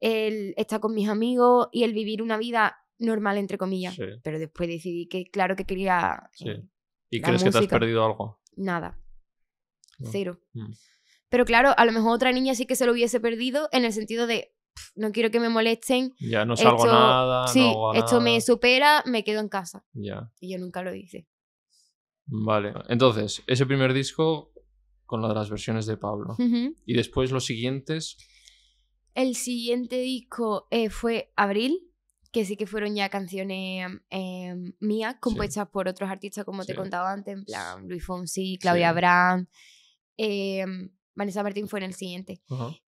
[SPEAKER 2] el estar con mis amigos y el vivir una vida normal, entre comillas.
[SPEAKER 1] Sí.
[SPEAKER 2] Pero después decidí que claro que quería
[SPEAKER 1] Sí.
[SPEAKER 2] eh,
[SPEAKER 1] ¿Y
[SPEAKER 2] la
[SPEAKER 1] crees que te has perdido algo?
[SPEAKER 2] nada.
[SPEAKER 1] No.
[SPEAKER 2] Cero.
[SPEAKER 1] Mm.
[SPEAKER 2] Pero claro, a lo mejor otra niña sí que se lo hubiese perdido en el sentido de "Pf, no quiero que me molesten.
[SPEAKER 1] Ya no salgo
[SPEAKER 2] Esto-
[SPEAKER 1] nada,
[SPEAKER 2] sí,
[SPEAKER 1] no hago
[SPEAKER 2] esto
[SPEAKER 1] nada.
[SPEAKER 2] me supera, me quedo en casa.
[SPEAKER 1] Ya.
[SPEAKER 2] Y yo nunca lo hice.
[SPEAKER 1] Vale. Entonces, ese primer disco con lo de las versiones de Pablo. Y después los siguientes.
[SPEAKER 2] El siguiente disco eh, fue Abril, que sí que fueron ya canciones eh, mías, compuestas por otros artistas, como te he contado antes, en plan Luis Fonsi, Claudia
[SPEAKER 1] Sí.
[SPEAKER 2] Brand, eh, Vanessa Martín fue en el siguiente.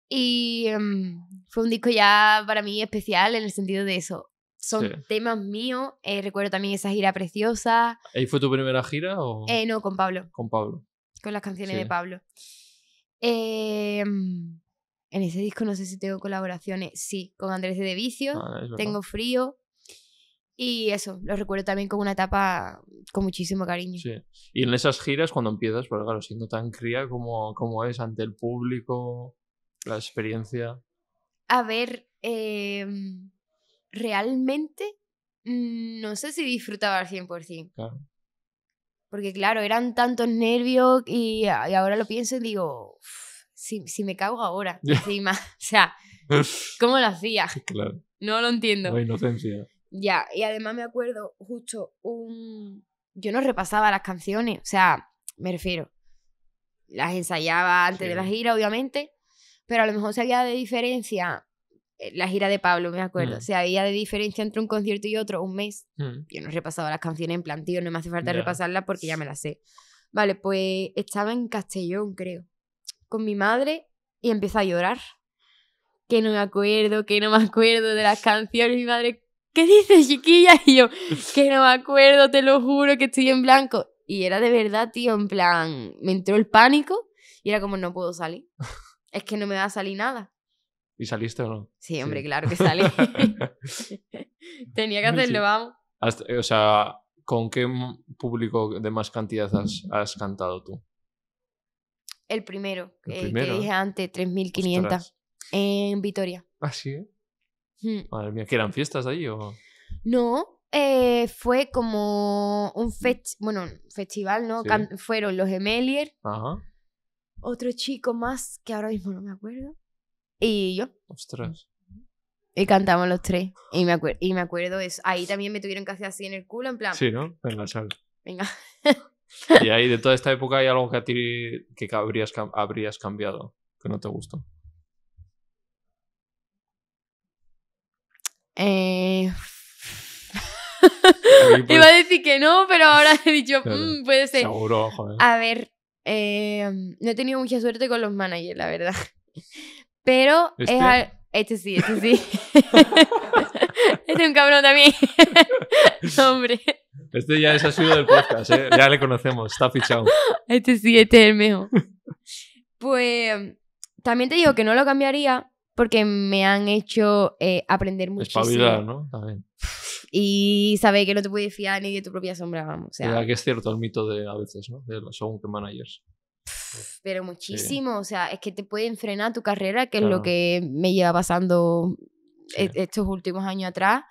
[SPEAKER 2] Y em, fue un disco ya para mí especial en el sentido de eso. Son temas míos. eh, recuerdo también esa gira preciosa.
[SPEAKER 1] ¿Ahí fue tu primera gira o
[SPEAKER 2] Eh, no, con Pablo,
[SPEAKER 1] con Pablo?
[SPEAKER 2] con las canciones de Pablo. Em, en ese disco no sé si tengo colaboraciones. Sí, con Andrés de Vicio.
[SPEAKER 1] Ah,
[SPEAKER 2] tengo frío. Y eso, lo recuerdo también con una etapa con muchísimo cariño.
[SPEAKER 1] Sí. Y en esas giras, cuando empiezas, pues claro, siendo tan cría como, como es ante el público, la experiencia.
[SPEAKER 2] A ver, em, realmente mm, no sé si disfrutaba al 100%.
[SPEAKER 1] Claro.
[SPEAKER 2] Porque claro, eran tantos nervios y, a- y ahora lo pienso y digo, "Uf, si, si me cago ahora, encima. O sea, ¿cómo lo hacía?
[SPEAKER 1] claro.
[SPEAKER 2] No lo entiendo.
[SPEAKER 1] La inocencia.
[SPEAKER 2] Ya, y además me acuerdo justo un... Yo no repasaba las canciones, o sea, me refiero, las ensayaba antes de la gira, obviamente, pero a lo mejor se había de diferencia, eh, la gira de Pablo, me acuerdo,
[SPEAKER 1] Mm.
[SPEAKER 2] se había de diferencia entre un concierto y otro, un mes.
[SPEAKER 1] Mm.
[SPEAKER 2] Yo no repasaba las canciones en plan, tío, no me hace falta repasarlas porque ya me las sé. Vale, pues estaba en Castellón, creo, con mi madre y empecé a llorar. Que no me acuerdo, que no me acuerdo de las canciones. Mi madre, ¿qué dices, chiquilla? Y yo, que no me acuerdo, te lo juro, que estoy en blanco. Y era de verdad, tío, en plan, me entró el pánico y era como, no puedo salir. Es que no me va a salir nada.
[SPEAKER 1] ¿Y saliste o no?
[SPEAKER 2] Sí, hombre,
[SPEAKER 1] Sí.
[SPEAKER 2] claro que salí. Tenía que
[SPEAKER 1] Sí.
[SPEAKER 2] hacerlo, vamos.
[SPEAKER 1] Has- o sea, ¿con qué público de más cantidad has, has cantado tú?
[SPEAKER 2] El primero,
[SPEAKER 1] El
[SPEAKER 2] que-
[SPEAKER 1] primero,
[SPEAKER 2] que dije antes, 3.500
[SPEAKER 1] Ostras.
[SPEAKER 2] en Vitoria.
[SPEAKER 1] Ah, sí. ¿eh?
[SPEAKER 2] Hmm.
[SPEAKER 1] Madre mía, ¿que eran fiestas allí o...?
[SPEAKER 2] No, eh, fue como un fest bueno, festival, ¿no?
[SPEAKER 1] Sí.
[SPEAKER 2] Fueron los Emelier,
[SPEAKER 1] Ajá.
[SPEAKER 2] otro chico más que ahora mismo no me acuerdo, y yo.
[SPEAKER 1] Ostras.
[SPEAKER 2] Y cantamos los tres. Y me, acuer- y me acuerdo eso. Ahí también me tuvieron que hacer así en el culo, en plan,
[SPEAKER 1] Sí, ¿no? Venga, sal.
[SPEAKER 2] venga.
[SPEAKER 1] Y ahí de toda esta época hay algo que a ti que habrías, habrías cambiado, que no te gustó.
[SPEAKER 2] Eh... Iba a decir que no, pero ahora he dicho,
[SPEAKER 1] Claro.
[SPEAKER 2] "Mm, puede ser.
[SPEAKER 1] Seguro, joder.
[SPEAKER 2] A ver, eh, no he tenido mucha suerte con los managers, la verdad. Pero
[SPEAKER 1] ¿Este?
[SPEAKER 2] es al- Este sí, este sí. este es un cabrón también. Hombre,
[SPEAKER 1] Este ya es asiduo del podcast, ¿eh? Ya le conocemos, está fichado.
[SPEAKER 2] este sí, este es el mejor. Pues también te digo que no lo cambiaría porque me han hecho eh, aprender muchísimo.
[SPEAKER 1] Espabilar, ¿no? También.
[SPEAKER 2] Y saber que no te puedes fiar ni de tu propia sombra, vamos. O sea,
[SPEAKER 1] que es cierto el mito de a veces, ¿no? De los según que managers.
[SPEAKER 2] Pero muchísimo, o sea, es que te pueden frenar tu carrera, que es
[SPEAKER 1] Claro.
[SPEAKER 2] lo que me lleva pasando
[SPEAKER 1] Sí.
[SPEAKER 2] e- estos últimos años atrás.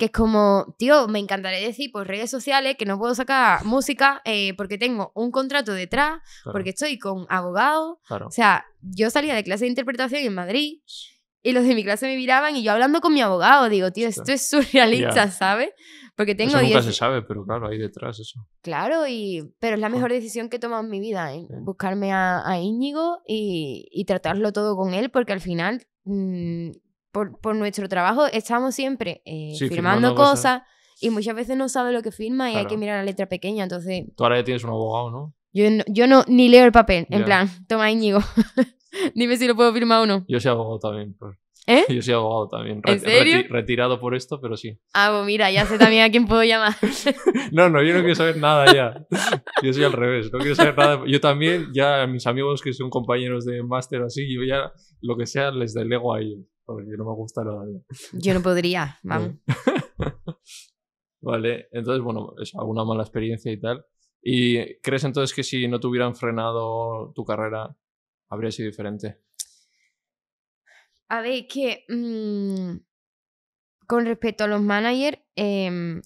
[SPEAKER 2] Que es como, tío, me encantaría decir por redes sociales que no puedo sacar música eh, porque tengo un contrato detrás,
[SPEAKER 1] Claro,
[SPEAKER 2] porque estoy con abogados.
[SPEAKER 1] claro.
[SPEAKER 2] O sea, yo salía de clase de interpretación en Madrid y los de mi clase me miraban y yo hablando con mi abogado, digo, tío, esto es surrealista,
[SPEAKER 1] Ya.
[SPEAKER 2] ¿sabes? Porque tengo
[SPEAKER 1] Eso nunca
[SPEAKER 2] 10
[SPEAKER 1] se sabe, pero claro, hay detrás eso.
[SPEAKER 2] Claro, y, pero es la mejor decisión que he tomado en mi vida, ¿eh?
[SPEAKER 1] Sí.
[SPEAKER 2] buscarme a, a Íñigo y, y tratarlo todo con él, porque al final, mm, por, por nuestro trabajo, estamos siempre eh,
[SPEAKER 1] Sí,
[SPEAKER 2] firmando
[SPEAKER 1] firmando cosas.
[SPEAKER 2] cosas y muchas veces no sabe lo que firma y hay que mirar la letra pequeña. Entonces,
[SPEAKER 1] Tú ahora ya tienes un abogado, ¿no?
[SPEAKER 2] yo no, yo no ni leo el papel, en plan, toma Íñigo, dime si lo puedo firmar o no.
[SPEAKER 1] Yo soy abogado también. pues.
[SPEAKER 2] ¿Eh?
[SPEAKER 1] Yo soy abogado también.
[SPEAKER 2] ¿En serio?
[SPEAKER 1] reti- retirado por esto, pero sí.
[SPEAKER 2] Ah, pues mira, ya sé también a quién puedo llamar.
[SPEAKER 1] No, no, yo no quiero saber nada ya. Yo soy al revés, no quiero saber nada. Yo también, ya mis amigos que son compañeros de máster o así, yo ya lo que sea les delego a ellos. Porque no me gusta nada. ya.
[SPEAKER 2] Yo no podría, vamos.
[SPEAKER 1] Vale, entonces, bueno, es alguna mala experiencia y tal. ¿Y crees entonces que si no te hubieran frenado tu carrera, habría sido diferente?
[SPEAKER 2] A ver, que mm, con respecto a los managers, em,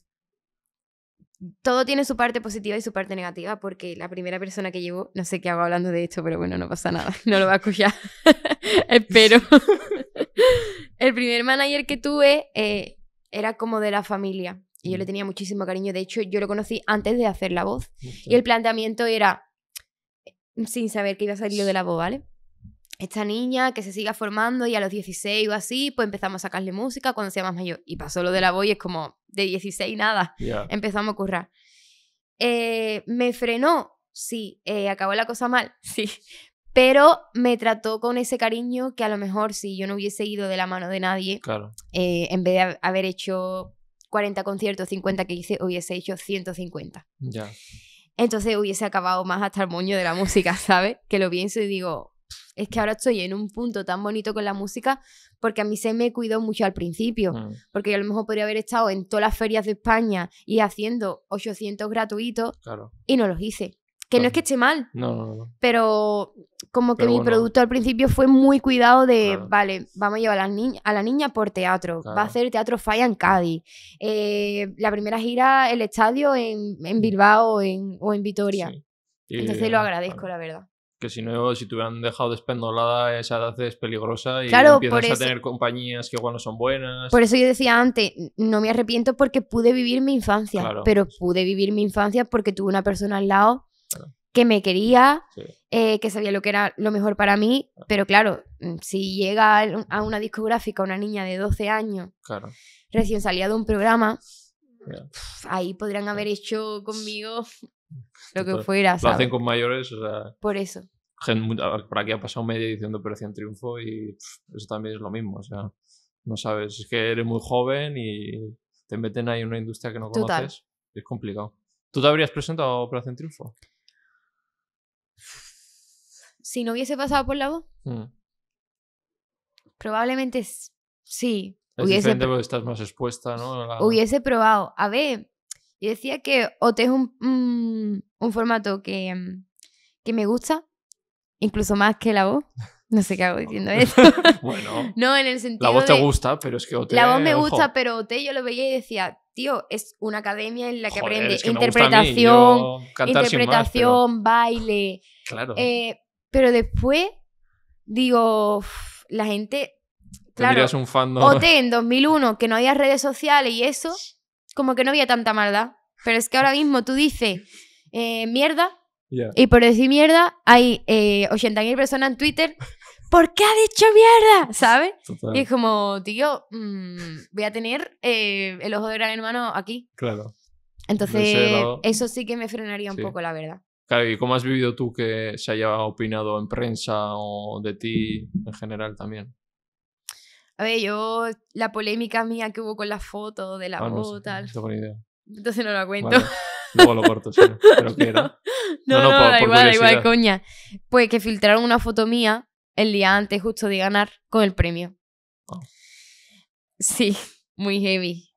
[SPEAKER 2] todo tiene su parte positiva y su parte negativa, porque la primera persona que llevo, no sé qué hago hablando de esto, pero bueno, no pasa nada, no lo va a escuchar. Espero. El primer manager que tuve eh, era como de la familia y yo le tenía muchísimo cariño. De hecho, yo lo conocí antes de hacer la voz. Y el planteamiento era, sin saber que iba a salir lo de la voz, ¿vale? Esta niña que se siga formando y a los 16 o así, pues empezamos a sacarle música cuando sea más mayor. Y pasó lo de la voz y es como, de 16 nada,
[SPEAKER 1] Ya,
[SPEAKER 2] empezamos a currar. Eh, ¿Me frenó? Sí. Eh, ¿Acabó la cosa mal? Sí. Pero me trató con ese cariño que a lo mejor si yo no hubiese ido de la mano de nadie,
[SPEAKER 1] claro.
[SPEAKER 2] eh, en vez de ha- haber hecho 40 conciertos, 50 que hice, hubiese hecho 150.
[SPEAKER 1] Ya.
[SPEAKER 2] Entonces hubiese acabado más hasta el moño de la música, ¿sabes? Que lo pienso y digo, es que ahora estoy en un punto tan bonito con la música porque a mí se me cuidó mucho al principio.
[SPEAKER 1] Mm,
[SPEAKER 2] Porque yo a lo mejor podría haber estado en todas las ferias de España y haciendo 800 gratuitos
[SPEAKER 1] claro.
[SPEAKER 2] y no los hice. Que no es que esté mal,
[SPEAKER 1] No, no, no.
[SPEAKER 2] pero como que
[SPEAKER 1] Pero
[SPEAKER 2] mi
[SPEAKER 1] bueno.
[SPEAKER 2] producto al principio fue muy cuidado de,
[SPEAKER 1] Claro.
[SPEAKER 2] vale, vamos a llevar a la, niña, a la niña por teatro, va a hacer teatro falla en Cádiz, Eh, la primera gira, el estadio en, en Bilbao o en, o en Vitoria.
[SPEAKER 1] Sí. Y,
[SPEAKER 2] Entonces lo agradezco, la verdad.
[SPEAKER 1] Que si no, si te hubieran dejado despendolada, esa edad es peligrosa y
[SPEAKER 2] Claro,
[SPEAKER 1] empiezas
[SPEAKER 2] por
[SPEAKER 1] a
[SPEAKER 2] eso-
[SPEAKER 1] tener compañías que igual no son buenas.
[SPEAKER 2] Por eso yo decía antes, no me arrepiento porque pude vivir mi infancia,
[SPEAKER 1] Claro.
[SPEAKER 2] pero pude vivir mi infancia porque tuve una persona al lado
[SPEAKER 1] Claro.
[SPEAKER 2] que me quería,
[SPEAKER 1] Sí.
[SPEAKER 2] eh, que sabía lo que era lo mejor para mí, pero claro, mm, si llega a una discográfica una niña de 12 años recién salía de un programa, pf, ahí podrían haber hecho conmigo lo que
[SPEAKER 1] Total.
[SPEAKER 2] fuera,
[SPEAKER 1] Lo
[SPEAKER 2] ¿sabes?
[SPEAKER 1] hacen con mayores, o sea,
[SPEAKER 2] Por eso.
[SPEAKER 1] Por aquí ha pasado media edición de Operación Triunfo y pff, eso también es lo mismo, o sea, no sabes, es que eres muy joven y te meten ahí en una industria que no
[SPEAKER 2] Total.
[SPEAKER 1] conoces, es complicado. ¿Tú te habrías presentado a Operación Triunfo?
[SPEAKER 2] Si no hubiese pasado por la voz,
[SPEAKER 1] Mm.
[SPEAKER 2] probablemente sí.
[SPEAKER 1] Es
[SPEAKER 2] Hubiese,
[SPEAKER 1] diferente porque estás más expuesta, ¿no? La-
[SPEAKER 2] hubiese probado. A ver, yo decía que OT es un, un, un formato que, mm, que me gusta, incluso más que la voz. No sé qué hago diciendo eso.
[SPEAKER 1] bueno,
[SPEAKER 2] No, en el sentido
[SPEAKER 1] la voz te
[SPEAKER 2] de-
[SPEAKER 1] gusta, pero es que OT,
[SPEAKER 2] La voz me
[SPEAKER 1] ojo,
[SPEAKER 2] gusta, pero OT yo lo veía y decía, tío, es una academia en la que
[SPEAKER 1] joder,
[SPEAKER 2] aprende
[SPEAKER 1] es que mí,
[SPEAKER 2] interpretación,
[SPEAKER 1] más,
[SPEAKER 2] interpretación, baile.
[SPEAKER 1] claro.
[SPEAKER 2] eh, pero después digo, la gente, claro,
[SPEAKER 1] un fandom.
[SPEAKER 2] OT en 2001, que no había redes sociales y eso, como que no había tanta maldad. Pero es que ahora mismo tú dices eh, mierda
[SPEAKER 1] Ya.
[SPEAKER 2] y por decir mierda hay eh, 80.000 personas en Twitter. ¿Por qué ha dicho mierda? ¿Sabes? Y es como, tío, mm, voy a tener eh, el ojo de gran hermano aquí.
[SPEAKER 1] claro.
[SPEAKER 2] Entonces,
[SPEAKER 1] lado-
[SPEAKER 2] eso sí que me frenaría un
[SPEAKER 1] Sí.
[SPEAKER 2] poco, la verdad.
[SPEAKER 1] Claro, ¿y cómo has vivido tú que se haya opinado en prensa o de ti en general también?
[SPEAKER 2] A ver, yo, la polémica mía que hubo con la foto de la
[SPEAKER 1] Ah, no sé,
[SPEAKER 2] tal.
[SPEAKER 1] no tengo ni idea.
[SPEAKER 2] Entonces no la cuento.
[SPEAKER 1] Vale, Luego lo corto, sí. ¿Pero qué era?
[SPEAKER 2] No,
[SPEAKER 1] No,
[SPEAKER 2] no,
[SPEAKER 1] no, por-
[SPEAKER 2] da
[SPEAKER 1] por
[SPEAKER 2] igual, da igual, coña. Pues que filtraron una foto mía el día antes justo de ganar con el premio.
[SPEAKER 1] Ah.
[SPEAKER 2] Sí, muy heavy.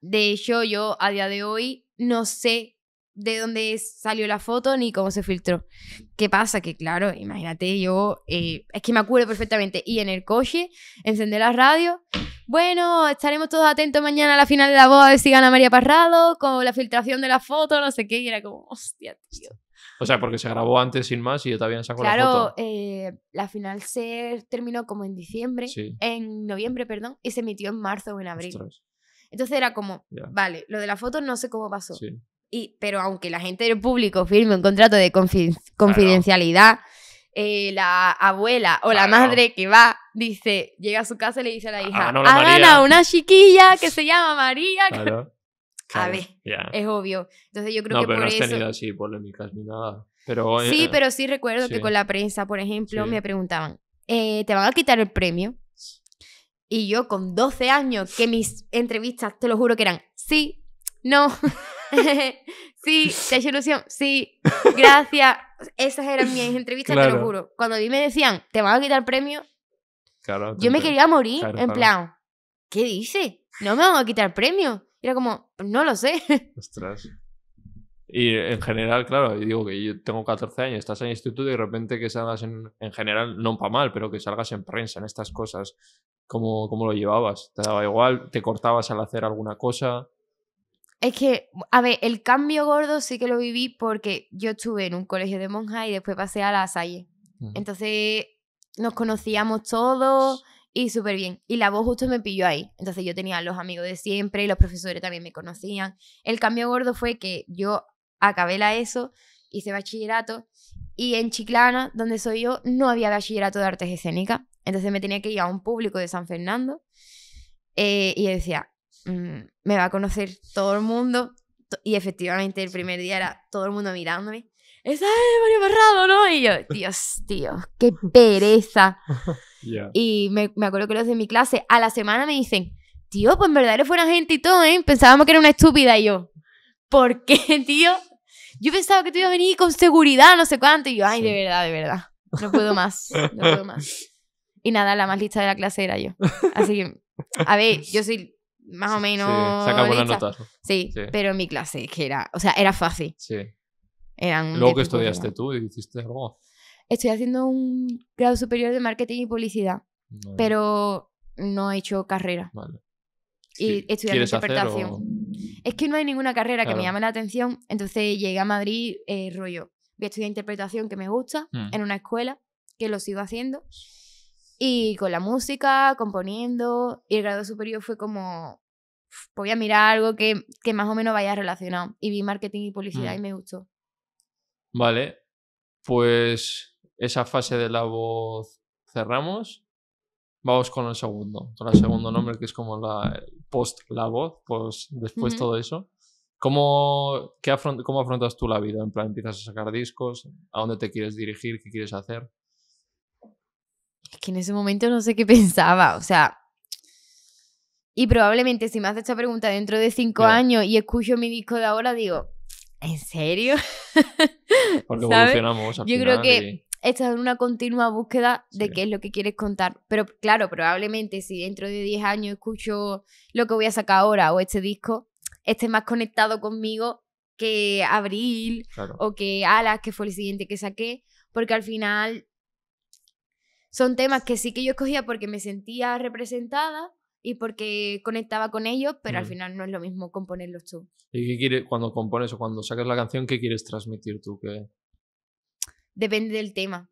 [SPEAKER 2] De hecho, yo a día de hoy no sé de dónde salió la foto ni cómo se filtró. ¿Qué pasa? Que claro, imagínate, yo eh, es que me acuerdo perfectamente. Y en el coche, encender la radio. Bueno, estaremos todos atentos mañana a la final de la boda de si gana María Parrado, con la filtración de la foto, no sé qué. Y era como, hostia, tío.
[SPEAKER 1] O sea, porque se grabó antes sin más y yo todavía sacó la
[SPEAKER 2] Claro,
[SPEAKER 1] foto.
[SPEAKER 2] eh, la final se terminó como en diciembre,
[SPEAKER 1] Sí.
[SPEAKER 2] en noviembre, perdón, y se emitió en marzo o en abril.
[SPEAKER 1] Ostras,
[SPEAKER 2] Entonces era como,
[SPEAKER 1] ya,
[SPEAKER 2] vale, lo de la foto no sé cómo pasó.
[SPEAKER 1] sí.
[SPEAKER 2] Y, pero aunque la gente del público firme un contrato de confi- confidencialidad, eh, la abuela o la
[SPEAKER 1] Claro.
[SPEAKER 2] madre que va, dice, llega a su casa y le dice a la hija,
[SPEAKER 1] ganado la
[SPEAKER 2] ha
[SPEAKER 1] María".
[SPEAKER 2] ganado una chiquilla que se llama María. que-".
[SPEAKER 1] Claro.
[SPEAKER 2] A ver. Es obvio. Entonces yo creo
[SPEAKER 1] No,
[SPEAKER 2] que
[SPEAKER 1] pero
[SPEAKER 2] por
[SPEAKER 1] no has
[SPEAKER 2] eso...
[SPEAKER 1] tenido así polémicas ni nada. Pero,
[SPEAKER 2] Sí,
[SPEAKER 1] eh,
[SPEAKER 2] pero sí recuerdo
[SPEAKER 1] sí.
[SPEAKER 2] que con la prensa, por ejemplo,
[SPEAKER 1] Sí.
[SPEAKER 2] me preguntaban, eh, ¿te van a quitar el premio? Y yo con 12 años, que mis entrevistas, te lo juro que eran, sí, no, sí, te ha hecho ilusión, sí, gracias. Esas eran mis entrevistas, te
[SPEAKER 1] Claro.
[SPEAKER 2] lo juro. Cuando a mí me decían, ¿te van a quitar premio?
[SPEAKER 1] claro, te
[SPEAKER 2] Yo me quería morir,
[SPEAKER 1] Claro,
[SPEAKER 2] en plan, ¿qué dice? No me van a quitar el premio. Era como, no lo sé.
[SPEAKER 1] Ostras. Y en general, claro, y digo que yo tengo 14 años, estás en el instituto y de repente que salgas en, en general, no para mal, pero que salgas en prensa, en estas cosas, ¿cómo, ¿cómo lo llevabas? ¿Te daba igual? ¿Te cortabas al hacer alguna cosa?
[SPEAKER 2] Es que, a ver, el cambio gordo sí que lo viví porque yo estuve en un colegio de monjas y después pasé a la Salle.
[SPEAKER 1] Ujú.
[SPEAKER 2] Entonces nos conocíamos todos y súper bien. Y la voz justo me pilló ahí. Entonces yo tenía los amigos de siempre y los profesores también me conocían. El cambio gordo fue que yo acabé la ESO, hice bachillerato y en Chiclana, donde soy yo, no había bachillerato de artes escénicas. Entonces me tenía que ir a un público de San Fernando eh, y decía, "Mm, me va a conocer todo el mundo. Y efectivamente el primer día era todo el mundo mirándome. Esa es María Barrado, ¿no? Y yo, Dios, tío, qué pereza.
[SPEAKER 1] Ya.
[SPEAKER 2] Y me, me acuerdo que los de mi clase a la semana me dicen, tío, pues en verdad eres buena gente y todo, ¿eh? Pensábamos que era una estúpida y yo. ¿Por qué, tío? Yo pensaba que tú ibas a venir con seguridad, no sé cuánto. Y yo, ay,
[SPEAKER 1] Sí.
[SPEAKER 2] de verdad, de verdad. No puedo más, no puedo más. Y nada, la más lista de la clase era yo. Así que, a ver, yo soy más o menos.
[SPEAKER 1] Sí, saca buenas notas.
[SPEAKER 2] Sí,
[SPEAKER 1] Sí.
[SPEAKER 2] pero en mi clase, que era, o sea, era fácil.
[SPEAKER 1] Sí.
[SPEAKER 2] Eran
[SPEAKER 1] Luego que estudiaste tú y hiciste algo.
[SPEAKER 2] Estoy haciendo un grado superior de marketing y publicidad,
[SPEAKER 1] Vale,
[SPEAKER 2] pero no he hecho carrera.
[SPEAKER 1] Vale.
[SPEAKER 2] Y
[SPEAKER 1] ¿quieres hacer
[SPEAKER 2] interpretación.
[SPEAKER 1] o-
[SPEAKER 2] Es que no hay ninguna carrera que me llame la atención, entonces llegué a Madrid, eh, rollo. Voy a estudiar interpretación que me gusta
[SPEAKER 1] Hmm.
[SPEAKER 2] en una escuela, que lo sigo haciendo. Y con la música, componiendo. Y el grado superior fue como. "Uf, Voy a mirar algo que, que más o menos vaya relacionado. Y vi marketing y publicidad y me gustó.
[SPEAKER 1] Vale, pues esa fase de la voz cerramos. Vamos con el segundo, con el segundo nombre que es como la el post la voz, pues después
[SPEAKER 2] Ujú.
[SPEAKER 1] todo eso. ¿Cómo, qué afront- ¿Cómo afrontas tú la vida? En plan, empiezas a sacar discos, ¿a dónde te quieres dirigir? ¿Qué quieres hacer?
[SPEAKER 2] Es que en ese momento no sé qué pensaba. O sea. Y probablemente si me haces esta pregunta dentro de cinco años y escucho mi disco de ahora, digo, ¿en serio?
[SPEAKER 1] Porque evolucionamos. al
[SPEAKER 2] Yo creo que
[SPEAKER 1] y-
[SPEAKER 2] estás en una continua búsqueda de
[SPEAKER 1] Sí.
[SPEAKER 2] qué es lo que quieres contar. Pero claro, probablemente si dentro de 10 años escucho lo que voy a sacar ahora o este disco, esté más conectado conmigo que Abril
[SPEAKER 1] claro.
[SPEAKER 2] o que Alas, que fue el siguiente que saqué, porque al final son temas que sí que yo escogía porque me sentía representada y porque conectaba con ellos, pero al
[SPEAKER 1] Mm.
[SPEAKER 2] final no es lo mismo componerlos tú.
[SPEAKER 1] ¿Y qué quieres, cuando compones o cuando sacas la canción, qué quieres transmitir tú? ¿Qué...
[SPEAKER 2] Depende del tema.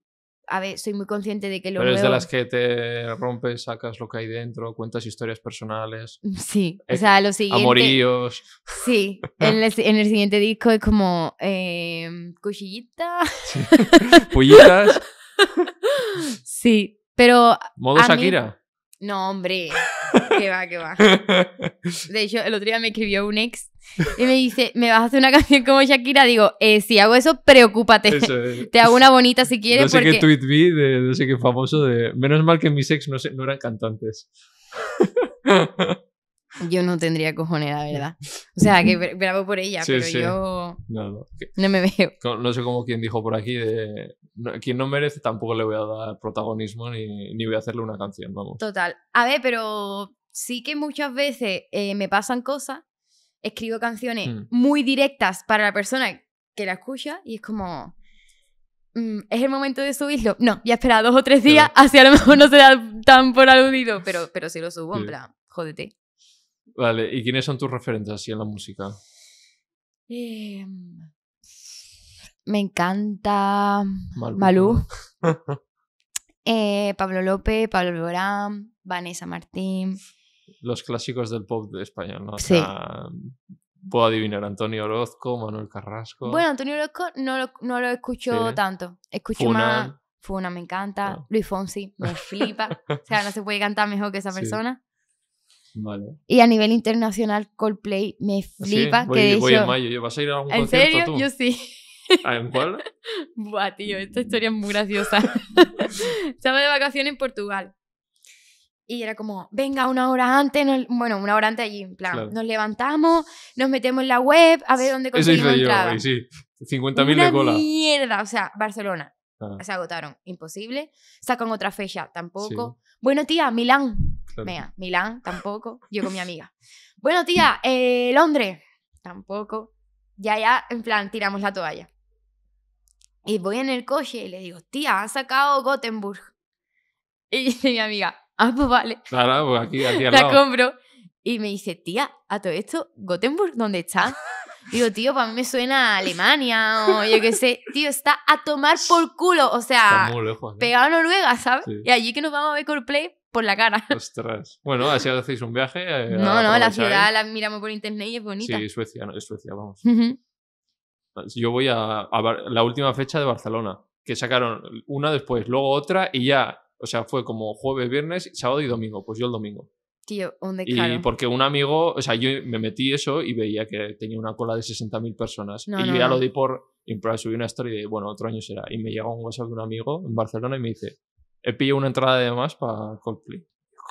[SPEAKER 2] A ver, soy muy consciente de que lo
[SPEAKER 1] Pero es de
[SPEAKER 2] nuevo-
[SPEAKER 1] las que te rompes, sacas lo que hay dentro, cuentas historias personales,
[SPEAKER 2] Sí, o
[SPEAKER 1] Eh,
[SPEAKER 2] sea, lo siguiente...
[SPEAKER 1] amoríos.
[SPEAKER 2] Sí, en el, en el siguiente disco es como eh, cuchillita.
[SPEAKER 1] Pullitas,
[SPEAKER 2] Sí, pero
[SPEAKER 1] modo
[SPEAKER 2] A mí-
[SPEAKER 1] Shakira.
[SPEAKER 2] no, hombre, que va, que va. De hecho, el otro día me escribió un ex y me dice, ¿me vas a hacer una canción como Shakira? Digo, eh, si hago eso, preocúpate.
[SPEAKER 1] Eso es.
[SPEAKER 2] Te hago una bonita si quieres
[SPEAKER 1] No sé
[SPEAKER 2] porque...
[SPEAKER 1] qué tweet vi de no sé qué famoso de menos mal que mis ex no, sé- no eran cantantes.
[SPEAKER 2] Yo no tendría cojones, la verdad. O sea, que bra- bravo por ella,
[SPEAKER 1] Sí,
[SPEAKER 2] pero
[SPEAKER 1] sí.
[SPEAKER 2] yo
[SPEAKER 1] No, no, que-
[SPEAKER 2] no me veo.
[SPEAKER 1] no sé cómo quien dijo por aquí de quien no merece tampoco le voy a dar protagonismo ni, ni voy a hacerle una canción, vamos.
[SPEAKER 2] Total. A ver, pero sí que muchas veces eh, me pasan cosas escribo canciones
[SPEAKER 1] Mm.
[SPEAKER 2] muy directas para la persona que la escucha y es como... mm, ¿Es el momento de subirlo? No, ya espera dos o tres días, así a lo mejor no se da tan por aludido, pero, pero sí lo subo, en
[SPEAKER 1] Sí.
[SPEAKER 2] plan, jódete.
[SPEAKER 1] Vale, ¿y quiénes son tus referentes así en la música?
[SPEAKER 2] Eh, me encanta
[SPEAKER 1] Malú.
[SPEAKER 2] Malú. eh, Pablo López, Pablo Alborán, Vanessa Martín.
[SPEAKER 1] Los clásicos del pop de español, ¿no? O
[SPEAKER 2] Sí.
[SPEAKER 1] puedo adivinar Antonio Orozco, Manuel Carrasco.
[SPEAKER 2] Bueno, Antonio Orozco no lo, no lo escucho
[SPEAKER 1] Sí.
[SPEAKER 2] tanto. Escucho más. Funa me encanta.
[SPEAKER 1] Ah.
[SPEAKER 2] Luis Fonsi me flipa. o sea, no se puede cantar mejor que esa
[SPEAKER 1] Sí.
[SPEAKER 2] persona.
[SPEAKER 1] Vale.
[SPEAKER 2] Y a nivel internacional, Coldplay me
[SPEAKER 1] ¿Sí?
[SPEAKER 2] flipa.
[SPEAKER 1] Voy,
[SPEAKER 2] que
[SPEAKER 1] voy
[SPEAKER 2] hecho,
[SPEAKER 1] en mayo. ¿Vas a ir a algún
[SPEAKER 2] ¿En
[SPEAKER 1] concierto
[SPEAKER 2] serio?
[SPEAKER 1] tú?
[SPEAKER 2] Yo sí.
[SPEAKER 1] ¿Ah, ¿En cuál?
[SPEAKER 2] Buah, tío, esta historia es muy graciosa. Estaba de vacaciones en Portugal. Y era como, venga, una hora antes, nos- bueno, una hora antes allí, en plan,
[SPEAKER 1] Claro.
[SPEAKER 2] nos levantamos, nos metemos en la web a ver dónde
[SPEAKER 1] Eso
[SPEAKER 2] conseguimos
[SPEAKER 1] hice yo,
[SPEAKER 2] entradas.
[SPEAKER 1] y sí. 50.000
[SPEAKER 2] Una
[SPEAKER 1] de cola.
[SPEAKER 2] mierda, o sea, Barcelona.
[SPEAKER 1] Ah,
[SPEAKER 2] Se agotaron, imposible. Sacan otra fecha, tampoco. Bueno, tía, Milán.
[SPEAKER 1] claro.
[SPEAKER 2] Venga, Milán, tampoco. Yo con mi amiga. Bueno, tía, eh, Londres. Tampoco. Ya, ya, en plan, tiramos la toalla. Y voy en el coche y le digo, tía, han sacado Gothenburg. Y dice mi amiga, ah, pues vale,
[SPEAKER 1] Claro, pues aquí, aquí al
[SPEAKER 2] la
[SPEAKER 1] lado.
[SPEAKER 2] compro. Y me dice, tía, a todo esto, ¿Gothenburg dónde está? Digo, tío, para mí me suena a Alemania o yo qué sé. Tío, está a tomar por culo. O sea, pegado a Noruega, ¿sabes?
[SPEAKER 1] Sí.
[SPEAKER 2] Y allí que nos vamos a ver Coldplay por la cara.
[SPEAKER 1] Ostras. Bueno, así hacéis un viaje. eh,
[SPEAKER 2] No, no, la ciudad la miramos por internet y es bonita.
[SPEAKER 1] Sí, Suecia, no, es Suecia, vamos. Yo voy a, la última fecha de Barcelona, que sacaron una después, luego otra y ya, o sea, fue como jueves, viernes, sábado y domingo. Pues yo el domingo.
[SPEAKER 2] Tío,
[SPEAKER 1] Y porque un amigo, o sea, yo me metí eso y veía que tenía una cola de 60.000 personas.
[SPEAKER 2] No,
[SPEAKER 1] y
[SPEAKER 2] no,
[SPEAKER 1] yo ya
[SPEAKER 2] no.
[SPEAKER 1] lo di por, y plan subí una story de, bueno, otro año será. Y me llega un WhatsApp de un amigo en Barcelona y me dice, he pillado una entrada de más para Coldplay.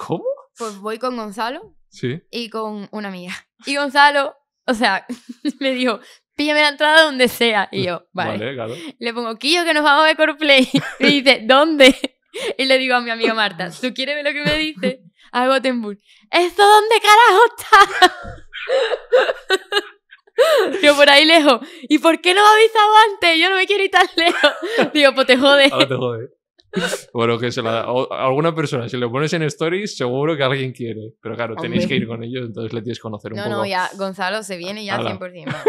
[SPEAKER 1] ¿Cómo?
[SPEAKER 2] Pues voy con Gonzalo
[SPEAKER 1] Sí.
[SPEAKER 2] y con una amiga. Y Gonzalo, o sea, me dijo, píllame la entrada donde sea. Y yo, vale.
[SPEAKER 1] claro.
[SPEAKER 2] Le pongo, Quillo, que nos vamos a ver Coldplay. Y dice, ¿dónde? Y le digo a mi amiga Marta, ¿tú quieres ver lo que me dice? A Gothenburg. ¿Esto dónde carajo está? Yo por ahí lejos. ¿Y por qué no me ha avisado antes? Yo no me quiero ir tan lejos. Digo, pues te jode.
[SPEAKER 1] Ahora te jode. Bueno, que se la, a alguna persona, si le pones en stories, seguro que alguien quiere. Pero claro, tenéis que ir con ellos, entonces le tienes que conocer un
[SPEAKER 2] No,
[SPEAKER 1] poco.
[SPEAKER 2] no, ya, Gonzalo se viene ya
[SPEAKER 1] Ala.
[SPEAKER 2] 100%. va.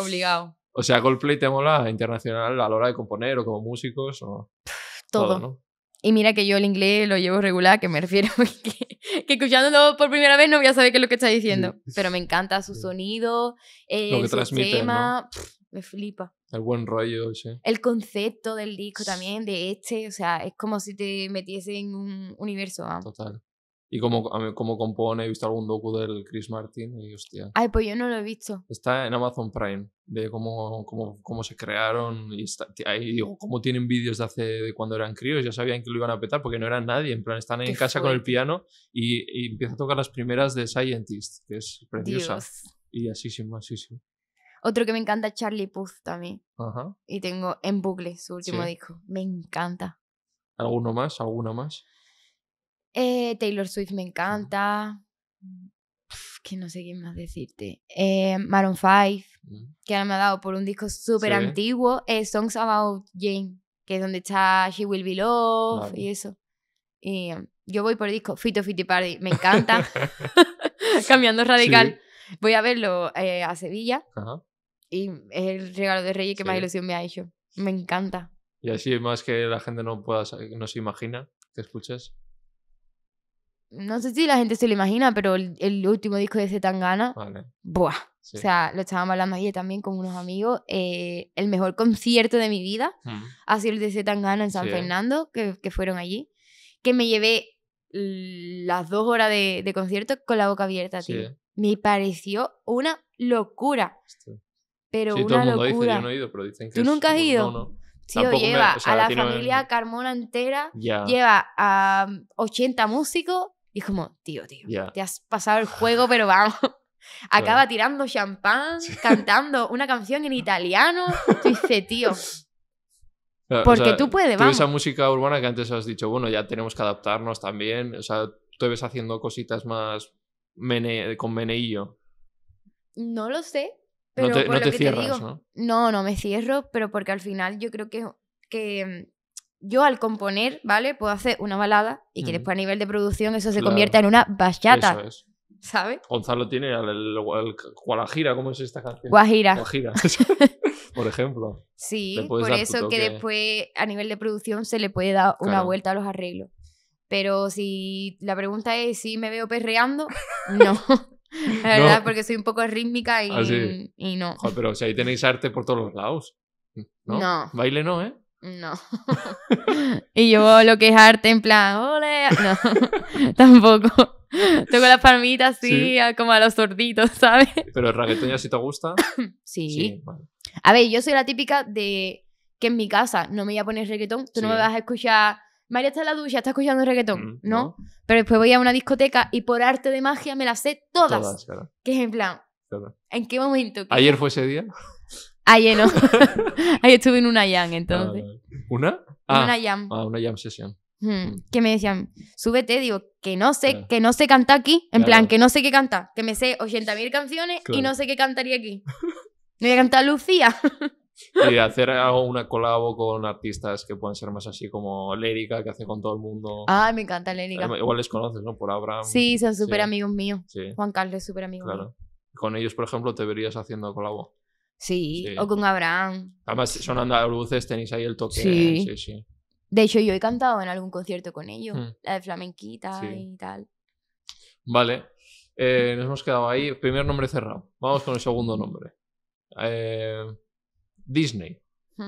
[SPEAKER 2] Obligado.
[SPEAKER 1] O sea, Coldplay te mola internacional a la hora de componer o como músicos o
[SPEAKER 2] Todo.
[SPEAKER 1] ¿no?
[SPEAKER 2] Y mira que yo el inglés lo llevo regular, que me refiero que, que escuchándolo por primera vez no voy a saber qué es lo que está diciendo.
[SPEAKER 1] Sí.
[SPEAKER 2] Pero me encanta su sonido, eh,
[SPEAKER 1] Lo que
[SPEAKER 2] el
[SPEAKER 1] transmite,
[SPEAKER 2] sistema, pf, me flipa.
[SPEAKER 1] El buen rollo, sí.
[SPEAKER 2] El concepto del disco también, de este, o sea, es como si te metiese en un universo. vamos.
[SPEAKER 1] Total. Y como, como compone, he visto algún docu del Chris Martin y hostia.
[SPEAKER 2] Ay, pues yo no lo he visto.
[SPEAKER 1] Está en Amazon Prime, de cómo, cómo, cómo se crearon y está, ahí digo, cómo tienen vídeos de hace de cuando eran críos, ya sabían que lo iban a petar porque no eran nadie, en plan están en
[SPEAKER 2] Qué
[SPEAKER 1] casa con el
[SPEAKER 2] fuerte.
[SPEAKER 1] piano y, y empieza a tocar las primeras de Scientist, que es preciosa.
[SPEAKER 2] Dios.
[SPEAKER 1] Y así sí, más, sí, sí.
[SPEAKER 2] Otro que me encanta es Charlie Puth también.
[SPEAKER 1] Ajá.
[SPEAKER 2] Y tengo en bucle su último
[SPEAKER 1] Sí.
[SPEAKER 2] disco. Me encanta.
[SPEAKER 1] ¿Alguno más? ¿Alguna más?
[SPEAKER 2] Eh, Taylor Swift me encanta. Pf, que no sé qué más decirte. Eh, Maroon 5,
[SPEAKER 1] Mm.
[SPEAKER 2] que ahora me ha dado por un disco súper
[SPEAKER 1] Sí.
[SPEAKER 2] antiguo. eh, Songs About Jane, que es donde está She Will Be Love
[SPEAKER 1] Vale.
[SPEAKER 2] y eso. Y um, yo voy por disco Fito Party, me encanta. Cambiando radical. Voy a verlo eh, a Sevilla
[SPEAKER 1] Ajá.
[SPEAKER 2] y es el regalo de Reyes que más
[SPEAKER 1] Sí.
[SPEAKER 2] ilusión me ha hecho. Me encanta.
[SPEAKER 1] Y así más que la gente no pueda no se imagina que escuches.
[SPEAKER 2] No sé si la gente se lo imagina, pero el, el último disco de Zetangana,
[SPEAKER 1] Vale.
[SPEAKER 2] ¡buah!
[SPEAKER 1] Sí.
[SPEAKER 2] O sea, lo estábamos hablando ayer también con unos amigos. eh, el mejor concierto de mi vida
[SPEAKER 1] Mm.
[SPEAKER 2] ha sido el de Zetangana en San
[SPEAKER 1] Sí, ¿eh?
[SPEAKER 2] Fernando, que, que fueron allí. Que me llevé las dos horas de, de concierto con la boca abierta,
[SPEAKER 1] Sí,
[SPEAKER 2] tío.
[SPEAKER 1] ¿eh?
[SPEAKER 2] Me pareció una locura.
[SPEAKER 1] Hostia.
[SPEAKER 2] Pero
[SPEAKER 1] Sí, todo
[SPEAKER 2] una
[SPEAKER 1] el mundo dice,
[SPEAKER 2] locura.
[SPEAKER 1] yo no he ido, pero dicen que
[SPEAKER 2] ¿Tú
[SPEAKER 1] es-
[SPEAKER 2] nunca has ido?
[SPEAKER 1] No, no.
[SPEAKER 2] Tío,
[SPEAKER 1] tampoco me-
[SPEAKER 2] lleva
[SPEAKER 1] o sea,
[SPEAKER 2] a la familia Carmona entera,
[SPEAKER 1] Ya.
[SPEAKER 2] lleva a mm, 80 músicos y es como, tío, tío, te has pasado el juego, pero vamos. Acaba tirando champán, cantando una canción en italiano. Tú dices, tío,
[SPEAKER 1] Claro, o
[SPEAKER 2] porque
[SPEAKER 1] sea,
[SPEAKER 2] tú puedes,
[SPEAKER 1] tú
[SPEAKER 2] vamos.
[SPEAKER 1] esa música urbana que antes has dicho, bueno, ya tenemos que adaptarnos también. O sea, tú ves haciendo cositas más mene- con meneillo.
[SPEAKER 2] No lo sé.
[SPEAKER 1] No
[SPEAKER 2] Pero
[SPEAKER 1] te,
[SPEAKER 2] por
[SPEAKER 1] no
[SPEAKER 2] lo
[SPEAKER 1] te
[SPEAKER 2] que
[SPEAKER 1] cierras,
[SPEAKER 2] te digo,
[SPEAKER 1] ¿no?
[SPEAKER 2] No, no me cierro, pero porque al final yo creo que, que mm, yo al componer, ¿vale? Puedo hacer una balada y que después a nivel de producción eso se
[SPEAKER 1] Claro.
[SPEAKER 2] convierta en una bachata,
[SPEAKER 1] Eso es.
[SPEAKER 2] ¿sabes?
[SPEAKER 1] Gonzalo tiene el, Guajira, ¿cómo es esta canción?
[SPEAKER 2] Guajira.
[SPEAKER 1] Guajira. Por ejemplo.
[SPEAKER 2] Sí, por eso que después a nivel de producción se le puede dar una
[SPEAKER 1] Claro.
[SPEAKER 2] vuelta a los arreglos. Pero si la pregunta es si me veo perreando, no. La verdad,
[SPEAKER 1] No.
[SPEAKER 2] porque soy un poco rítmica y,
[SPEAKER 1] Ah,
[SPEAKER 2] y no.
[SPEAKER 1] Joder, pero si ahí tenéis arte por todos los lados. ¿No?
[SPEAKER 2] No.
[SPEAKER 1] Baile no, ¿eh?
[SPEAKER 2] No. y yo lo que es arte en plan, ole, no, tampoco. Toco las palmitas así,
[SPEAKER 1] Sí.
[SPEAKER 2] a- como a los sorditos, ¿sabes?
[SPEAKER 1] Pero el reggaetón ya si te gusta.
[SPEAKER 2] Sí.
[SPEAKER 1] vale.
[SPEAKER 2] A ver, yo soy la típica de que en mi casa no me voy a poner reggaetón, tú no me vas a escuchar, María está en la ducha, está escuchando reggaetón,
[SPEAKER 1] Mm,
[SPEAKER 2] ¿no? Pero después voy a una discoteca y por arte de magia me las sé todas.
[SPEAKER 1] Todas, claro.
[SPEAKER 2] Que es en plan,
[SPEAKER 1] claro.
[SPEAKER 2] ¿en qué momento? ¿Qué-
[SPEAKER 1] Ayer fue ese día.
[SPEAKER 2] Ayer no. Ayer estuve en una jam, entonces.
[SPEAKER 1] Ah, ¿Una? Ah,
[SPEAKER 2] una jam.
[SPEAKER 1] ah, una jam session.
[SPEAKER 2] Hmm, que me decían, súbete, digo, que no sé,
[SPEAKER 1] Claro.
[SPEAKER 2] que no sé cantar aquí, en
[SPEAKER 1] Claro.
[SPEAKER 2] plan, que no sé qué cantar, que me sé 80.000 canciones y
[SPEAKER 1] Claro.
[SPEAKER 2] no sé qué cantaría aquí. No voy a cantar Lucía.
[SPEAKER 1] Y hacer una colabo con artistas que puedan ser más así como Lérica, que hace con todo el mundo.
[SPEAKER 2] Ay, me encanta.
[SPEAKER 1] Además, Igual les conoces, ¿no? Por Abraham.
[SPEAKER 2] Sí, son súper
[SPEAKER 1] sí.
[SPEAKER 2] amigos míos.
[SPEAKER 1] Sí,
[SPEAKER 2] Juan Carlos es súper amigo mío.
[SPEAKER 1] claro. Con ellos, por ejemplo, te verías haciendo colabo.
[SPEAKER 2] Sí,
[SPEAKER 1] Sí.
[SPEAKER 2] o con Abraham.
[SPEAKER 1] Además, son andaluces, tenéis ahí el toque.
[SPEAKER 2] Sí.
[SPEAKER 1] sí. sí.
[SPEAKER 2] De hecho, yo he cantado en algún concierto con ellos.
[SPEAKER 1] Hmm.
[SPEAKER 2] La de flamenquita
[SPEAKER 1] Sí.
[SPEAKER 2] y tal.
[SPEAKER 1] Vale. Eh, nos hemos quedado ahí. Primer nombre cerrado. Vamos con el segundo nombre. Eh, Disney,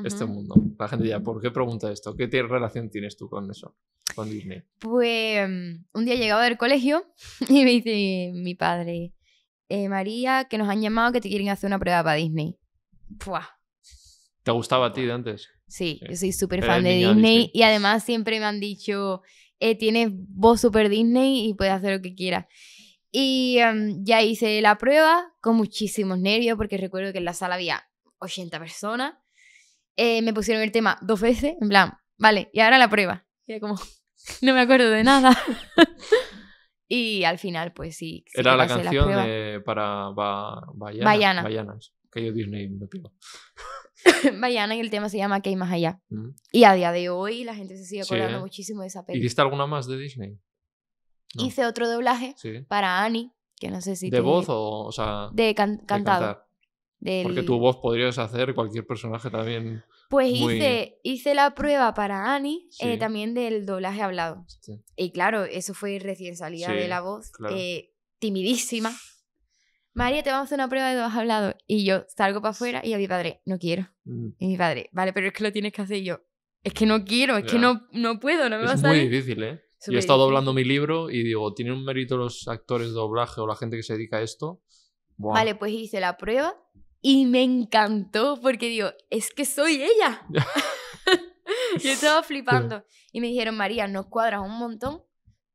[SPEAKER 1] este mundo. La gente dirá, ¿por qué pregunta esto? ¿Qué relación tienes tú con eso? Con Disney.
[SPEAKER 2] Pues mm, un día llegaba del colegio y me dice mi padre, "Eh, María, que nos han llamado que te quieren hacer una prueba para Disney. Puah.
[SPEAKER 1] ¿Te gustaba a ti de antes?
[SPEAKER 2] Sí,
[SPEAKER 1] Sí.
[SPEAKER 2] yo soy súper fan de Disney. y además siempre me han dicho, eh, tienes voz súper Disney y puedes hacer lo que quieras. Y em, ya hice la prueba con muchísimos nervios porque recuerdo que en la sala había 80 personas. Eh, me pusieron el tema dos veces, en plan, vale, y ahora la prueba. Y era como, no me acuerdo de nada. y al final, pues sí. sí
[SPEAKER 1] Era la canción de, para ba, Bayana,
[SPEAKER 2] Bayana.
[SPEAKER 1] Bayanas. Que yo Disney me pido.
[SPEAKER 2] Bayana y el tema se llama Que hay más allá.
[SPEAKER 1] Mm.
[SPEAKER 2] Y a día de hoy la gente se sigue
[SPEAKER 1] Sí,
[SPEAKER 2] acordando
[SPEAKER 1] ¿eh?
[SPEAKER 2] muchísimo de esa peli.
[SPEAKER 1] ¿Hiciste alguna más de Disney? No.
[SPEAKER 2] Hice otro doblaje
[SPEAKER 1] Sí.
[SPEAKER 2] para Annie, que no sé si
[SPEAKER 1] ¿De
[SPEAKER 2] te-
[SPEAKER 1] voz o, o sea,
[SPEAKER 2] de can-
[SPEAKER 1] de
[SPEAKER 2] cantado.
[SPEAKER 1] cantar?
[SPEAKER 2] del-
[SPEAKER 1] Porque tu voz podrías hacer cualquier personaje también.
[SPEAKER 2] Pues
[SPEAKER 1] muy-
[SPEAKER 2] hice, hice la prueba para Annie eh, también del doblaje hablado.
[SPEAKER 1] Sí.
[SPEAKER 2] Y claro, eso fue recién salida
[SPEAKER 1] Sí,
[SPEAKER 2] de la voz,
[SPEAKER 1] claro.
[SPEAKER 2] eh, timidísima. María, te vamos a hacer una prueba de doblaje hablado. Y yo salgo para afuera y a mi padre, no quiero.
[SPEAKER 1] Mm.
[SPEAKER 2] Y mi padre, vale, pero es que lo tienes que hacer Y yo. Es que no quiero, es que no, no puedo, no me va a
[SPEAKER 1] Es muy
[SPEAKER 2] salir.
[SPEAKER 1] difícil, ¿eh? Yo he estado
[SPEAKER 2] difícil.
[SPEAKER 1] doblando mi libro y digo, ¿tienen un mérito los actores de doblaje o la gente que se dedica a esto?
[SPEAKER 2] Vale, pues hice la prueba y me encantó porque digo, es que soy ella. Yo estaba flipando. Y me dijeron, María, nos cuadras un montón,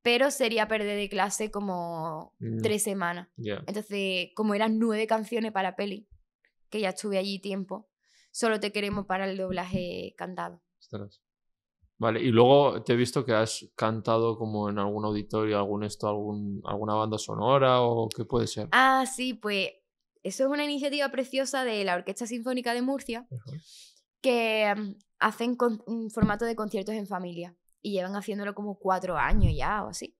[SPEAKER 2] pero sería perder de clase como
[SPEAKER 1] Mm,
[SPEAKER 2] tres semanas. Entonces, como eran nueve canciones para peli, que ya estuve allí tiempo, solo te queremos para el doblaje cantado.
[SPEAKER 1] Ostras. Vale, y luego te he visto que has cantado como en algún auditorio, algún esto, algún, alguna banda sonora o qué puede ser.
[SPEAKER 2] Ah, sí, pues eso es una iniciativa preciosa de la Orquesta Sinfónica de Murcia. Que mm, hacen con- un formato de conciertos en familia y llevan haciéndolo como cuatro años ya o así.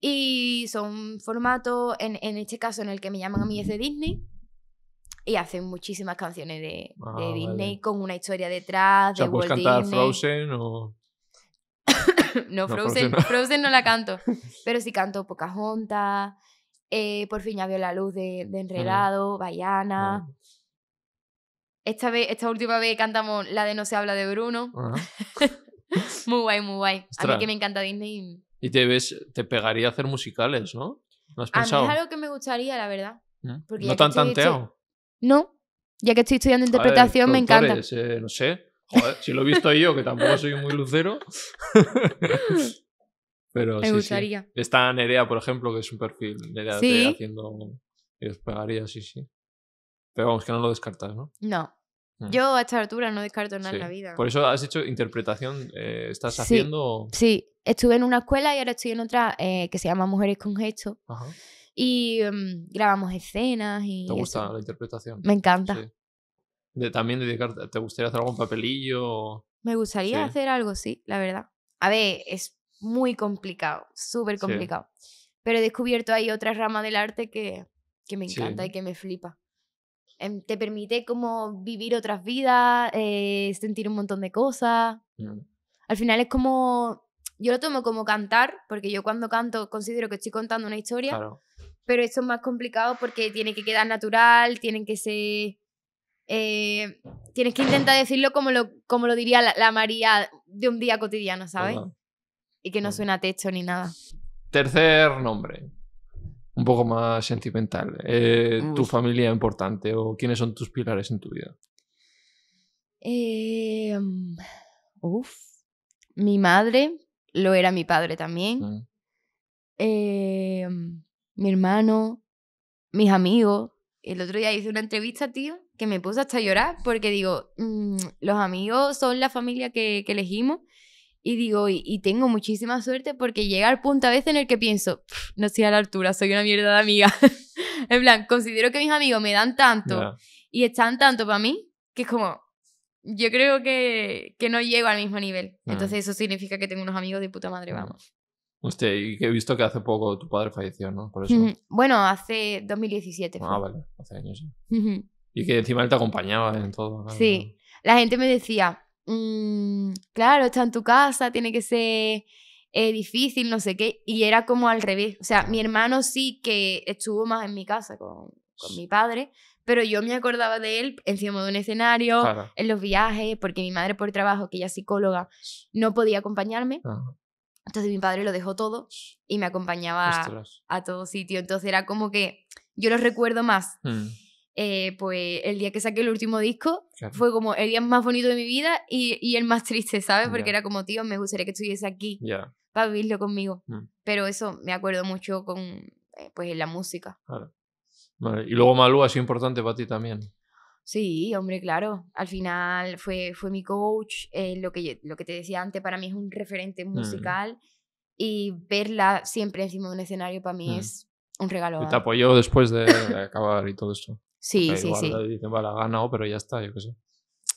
[SPEAKER 2] Y son formatos, en, en este caso en el que me llaman a mí es de Disney, y hacen muchísimas canciones de,
[SPEAKER 1] Ah,
[SPEAKER 2] de Disney
[SPEAKER 1] vale.
[SPEAKER 2] con una historia detrás,
[SPEAKER 1] O sea,
[SPEAKER 2] de
[SPEAKER 1] puedes
[SPEAKER 2] Walt
[SPEAKER 1] cantar
[SPEAKER 2] Disney.
[SPEAKER 1] Frozen o...
[SPEAKER 2] no,
[SPEAKER 1] No,
[SPEAKER 2] Frozen,
[SPEAKER 1] Frozen
[SPEAKER 2] Frozen
[SPEAKER 1] no.
[SPEAKER 2] no. la canto, pero sí canto Pocahontas, eh, Por fin ya vio la luz de, de Enredado, Bayana.
[SPEAKER 1] no.
[SPEAKER 2] Esta, vez, esta última vez cantamos la de No se habla de Bruno.
[SPEAKER 1] Ajá.
[SPEAKER 2] Muy guay, muy guay. A mí
[SPEAKER 1] Ostras.
[SPEAKER 2] que me encanta Disney.
[SPEAKER 1] Y te ves, te pegaría hacer musicales, ¿no? ¿No has
[SPEAKER 2] A mí
[SPEAKER 1] pensado?
[SPEAKER 2] es algo que me gustaría, la verdad.
[SPEAKER 1] ¿Mm?
[SPEAKER 2] porque
[SPEAKER 1] ¿No han
[SPEAKER 2] que estoy-
[SPEAKER 1] tanteado?
[SPEAKER 2] No, ya que estoy estudiando
[SPEAKER 1] A ver,
[SPEAKER 2] interpretación, me encanta.
[SPEAKER 1] eh, no sé. Joder, si lo he visto yo, que tampoco soy muy lucero. Pero
[SPEAKER 2] Me
[SPEAKER 1] sí, sí.
[SPEAKER 2] gustaría.
[SPEAKER 1] Está Nerea, por ejemplo, que es un perfil Nerea
[SPEAKER 2] Sí.
[SPEAKER 1] haciendo. Y os pegaría, sí, sí. Pero vamos, que no lo descartas, ¿no?
[SPEAKER 2] No.
[SPEAKER 1] Mm.
[SPEAKER 2] Yo a esta altura no descarto nada
[SPEAKER 1] Sí.
[SPEAKER 2] en la vida.
[SPEAKER 1] Por eso has hecho interpretación. eh, ¿Estás
[SPEAKER 2] Sí.
[SPEAKER 1] haciendo?
[SPEAKER 2] Sí, estuve en una escuela y ahora estoy en otra eh, que se llama Mujeres con Gesto.
[SPEAKER 1] Ajá.
[SPEAKER 2] Y mm, grabamos escenas y...
[SPEAKER 1] ¿Te
[SPEAKER 2] eso.
[SPEAKER 1] gusta la interpretación?
[SPEAKER 2] Me encanta.
[SPEAKER 1] Sí. De, también dedicarte, ¿te gustaría hacer algún papelillo?
[SPEAKER 2] Me gustaría
[SPEAKER 1] Sí.
[SPEAKER 2] hacer algo, sí, la verdad. A ver, es muy complicado, súper
[SPEAKER 1] Sí.
[SPEAKER 2] complicado. Pero he descubierto ahí otra rama del arte que, que me
[SPEAKER 1] Sí,
[SPEAKER 2] encanta
[SPEAKER 1] ¿no?
[SPEAKER 2] y que me flipa. Em, Te permite como vivir otras vidas, eh, sentir un montón de cosas.
[SPEAKER 1] Mm,
[SPEAKER 2] Al final es como, yo lo tomo como cantar, porque yo cuando canto considero que estoy contando una historia,
[SPEAKER 1] Claro.
[SPEAKER 2] pero esto es más complicado porque tiene que quedar natural, tienen que ser... eh, tienes que intentar decirlo como lo, como lo diría la, la María de un día cotidiano, ¿sabes?
[SPEAKER 1] ¿verdad?
[SPEAKER 2] Y que no suena a texto ni nada.
[SPEAKER 1] Tercer nombre. Un poco más sentimental. Eh, ¿Tu familia importante o quiénes son tus pilares en tu vida?
[SPEAKER 2] Eh, uf. Mi madre lo era mi padre también.
[SPEAKER 1] Mm,
[SPEAKER 2] Eh, mi hermano, mis amigos. El otro día hice una entrevista, tío, que me puse hasta a llorar porque digo, mm, los amigos son la familia que, que elegimos. Y digo, y, y tengo muchísima suerte porque llega al punto a veces en el que pienso, "Pff, no estoy a la altura, soy una mierda de amiga. en plan, considero que mis amigos me dan tanto
[SPEAKER 1] ya.
[SPEAKER 2] y están tanto para mí que es como, yo creo que, que no llego al mismo nivel.
[SPEAKER 1] Mm.
[SPEAKER 2] Entonces eso significa que tengo unos amigos de puta madre, vamos.
[SPEAKER 1] Hostia, y que he visto que hace poco tu padre falleció, ¿no? Por eso.
[SPEAKER 2] Bueno, hace 2017 fue.
[SPEAKER 1] Ah, vale, hace años. sí. Y que encima él te acompañaba en todo. claro,
[SPEAKER 2] Sí. La gente me decía, "Mm, claro, está en tu casa, tiene que ser eh, difícil, no sé qué. Y era como al revés. O sea, mi hermano sí que estuvo más en mi casa con, con mi padre, pero yo me acordaba de él encima de un escenario,
[SPEAKER 1] Claro.
[SPEAKER 2] en los viajes, porque mi madre por trabajo, que ella es psicóloga, no podía acompañarme.
[SPEAKER 1] Ah,
[SPEAKER 2] Entonces mi padre lo dejó todo y me acompañaba
[SPEAKER 1] ostras.
[SPEAKER 2] a todo sitio. Entonces era como que yo lo recuerdo más.
[SPEAKER 1] Mm,
[SPEAKER 2] eh, pues el día que saqué el último disco
[SPEAKER 1] claro.
[SPEAKER 2] fue como el día más bonito de mi vida y, y el más triste, ¿sabes? Porque era como, tío, me gustaría que estuviese aquí
[SPEAKER 1] Ya,
[SPEAKER 2] para vivirlo conmigo.
[SPEAKER 1] Mm.
[SPEAKER 2] Pero eso me acuerdo mucho con, eh, pues, la música.
[SPEAKER 1] claro. Vale, Y luego Malú ha sido importante para ti también.
[SPEAKER 2] Sí, hombre, claro. Al final fue, fue mi coach. eh, lo, que, yo- lo que te decía antes, para mí es un referente
[SPEAKER 1] Mm.
[SPEAKER 2] musical. Y verla siempre encima de un escenario para mí
[SPEAKER 1] Mm.
[SPEAKER 2] es un regalo.
[SPEAKER 1] Y te apoyó después de acabar y todo esto.
[SPEAKER 2] Sí, sí,
[SPEAKER 1] igual
[SPEAKER 2] sí.
[SPEAKER 1] Dicen, vale, ha ganado, pero ya está, yo qué sé.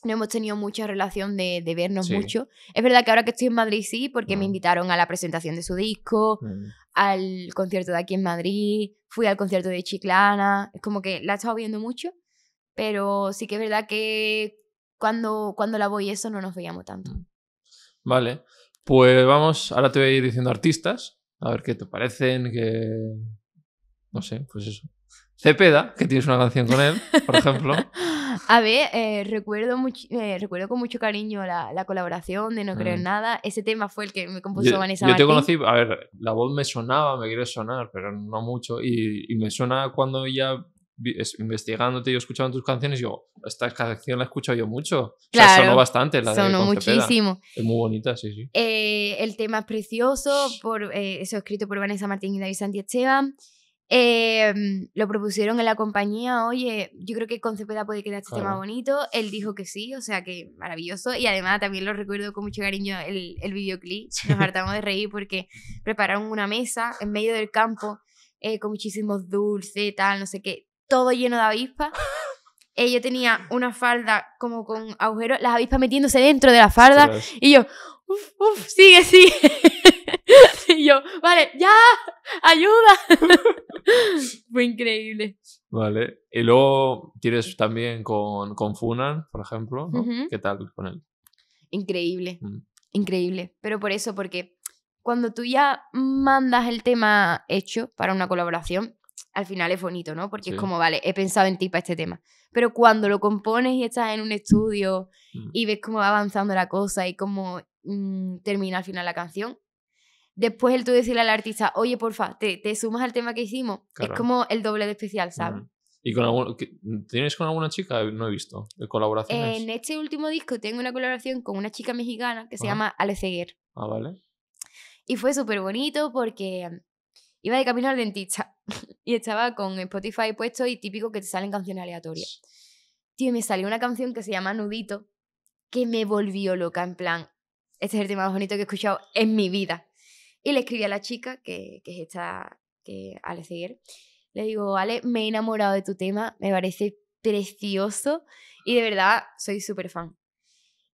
[SPEAKER 2] No hemos tenido mucha relación de, de vernos
[SPEAKER 1] Sí.
[SPEAKER 2] mucho. Es verdad que ahora que estoy en Madrid sí, porque me
[SPEAKER 1] Ah.
[SPEAKER 2] invitaron a la presentación de su disco,
[SPEAKER 1] Mm,
[SPEAKER 2] al concierto de aquí en Madrid, fui al concierto de Chiclana. Es como que la he estado viendo mucho, pero sí que es verdad que cuando, cuando la voy eso no nos veíamos tanto.
[SPEAKER 1] Mm. Vale, pues vamos, ahora te voy a ir diciendo artistas, a ver qué te parecen, que... No sé, pues eso. Cepeda, que tienes una canción con él, por ejemplo.
[SPEAKER 2] A ver, eh, recuerdo, much- eh, recuerdo con mucho cariño la, la colaboración de No Creo en
[SPEAKER 1] Mm.
[SPEAKER 2] Nada. Ese tema fue el que me compuso
[SPEAKER 1] Yo,
[SPEAKER 2] Vanessa
[SPEAKER 1] yo te
[SPEAKER 2] Martín.
[SPEAKER 1] conocí, a ver, la voz me sonaba, me quiere sonar, pero no mucho. Y, y me suena cuando ya investigándote y escuchando tus canciones, digo, esta canción la he escuchado yo mucho. O sea,
[SPEAKER 2] Claro,
[SPEAKER 1] sonó bastante la de
[SPEAKER 2] Sonó
[SPEAKER 1] Cepeda.
[SPEAKER 2] muchísimo.
[SPEAKER 1] Es muy bonita, sí, sí.
[SPEAKER 2] Eh, el tema es precioso, por, eh, eso escrito por Vanessa Martín y David Santi Esteban. Eh, lo propusieron en la compañía, oye, yo creo que con Cepeda puede quedar este tema
[SPEAKER 1] Claro.
[SPEAKER 2] bonito. Él dijo que sí, o sea que maravilloso. Y además también lo recuerdo con mucho cariño el, el videoclip. Nos hartamos de reír porque prepararon una mesa en medio del campo eh, con muchísimos dulces, tal, no sé qué, todo lleno de avispas. Eh, yo tenía una falda como con agujeros, las avispas metiéndose dentro de la falda. Y yo, uff, uff, sigue, sigue. y yo, vale, ya, ayuda. Fue increíble.
[SPEAKER 1] Vale. Y luego tienes también con, con Funan, por ejemplo. ¿no? ¿Qué tal con él?
[SPEAKER 2] Increíble,
[SPEAKER 1] Mm.
[SPEAKER 2] increíble. Pero por eso, porque cuando tú ya mandas el tema hecho para una colaboración, al final es bonito, ¿no? Porque
[SPEAKER 1] Sí.
[SPEAKER 2] es como, vale, he pensado en ti para este tema. Pero cuando lo compones y estás en un estudio
[SPEAKER 1] Mm.
[SPEAKER 2] y ves cómo va avanzando la cosa y cómo mm, termina al final la canción, después el tú decirle al artista, oye, porfa, te, te sumas al tema que hicimos,
[SPEAKER 1] Claro.
[SPEAKER 2] es como el doble de especial, ¿sabes?
[SPEAKER 1] Mm. ¿Y con algún, tienes con alguna chica? No he visto. ¿De colaboraciones?
[SPEAKER 2] En este último disco tengo una colaboración con una chica mexicana que se
[SPEAKER 1] Ajá.
[SPEAKER 2] llama Ale Ceguer.
[SPEAKER 1] Ah, vale.
[SPEAKER 2] Y fue súper bonito porque mm, iba de camino al dentista y estaba con Spotify puesto y típico que te salen canciones aleatorias. Tío, me salió una canción que se llama Nudito que me volvió loca, en plan, este es el tema más bonito que he escuchado en mi vida. Y le escribí a la chica, que, que es esta, que Ale Seguer, le digo, Ale, me he enamorado de tu tema, me parece precioso y de verdad soy súper fan.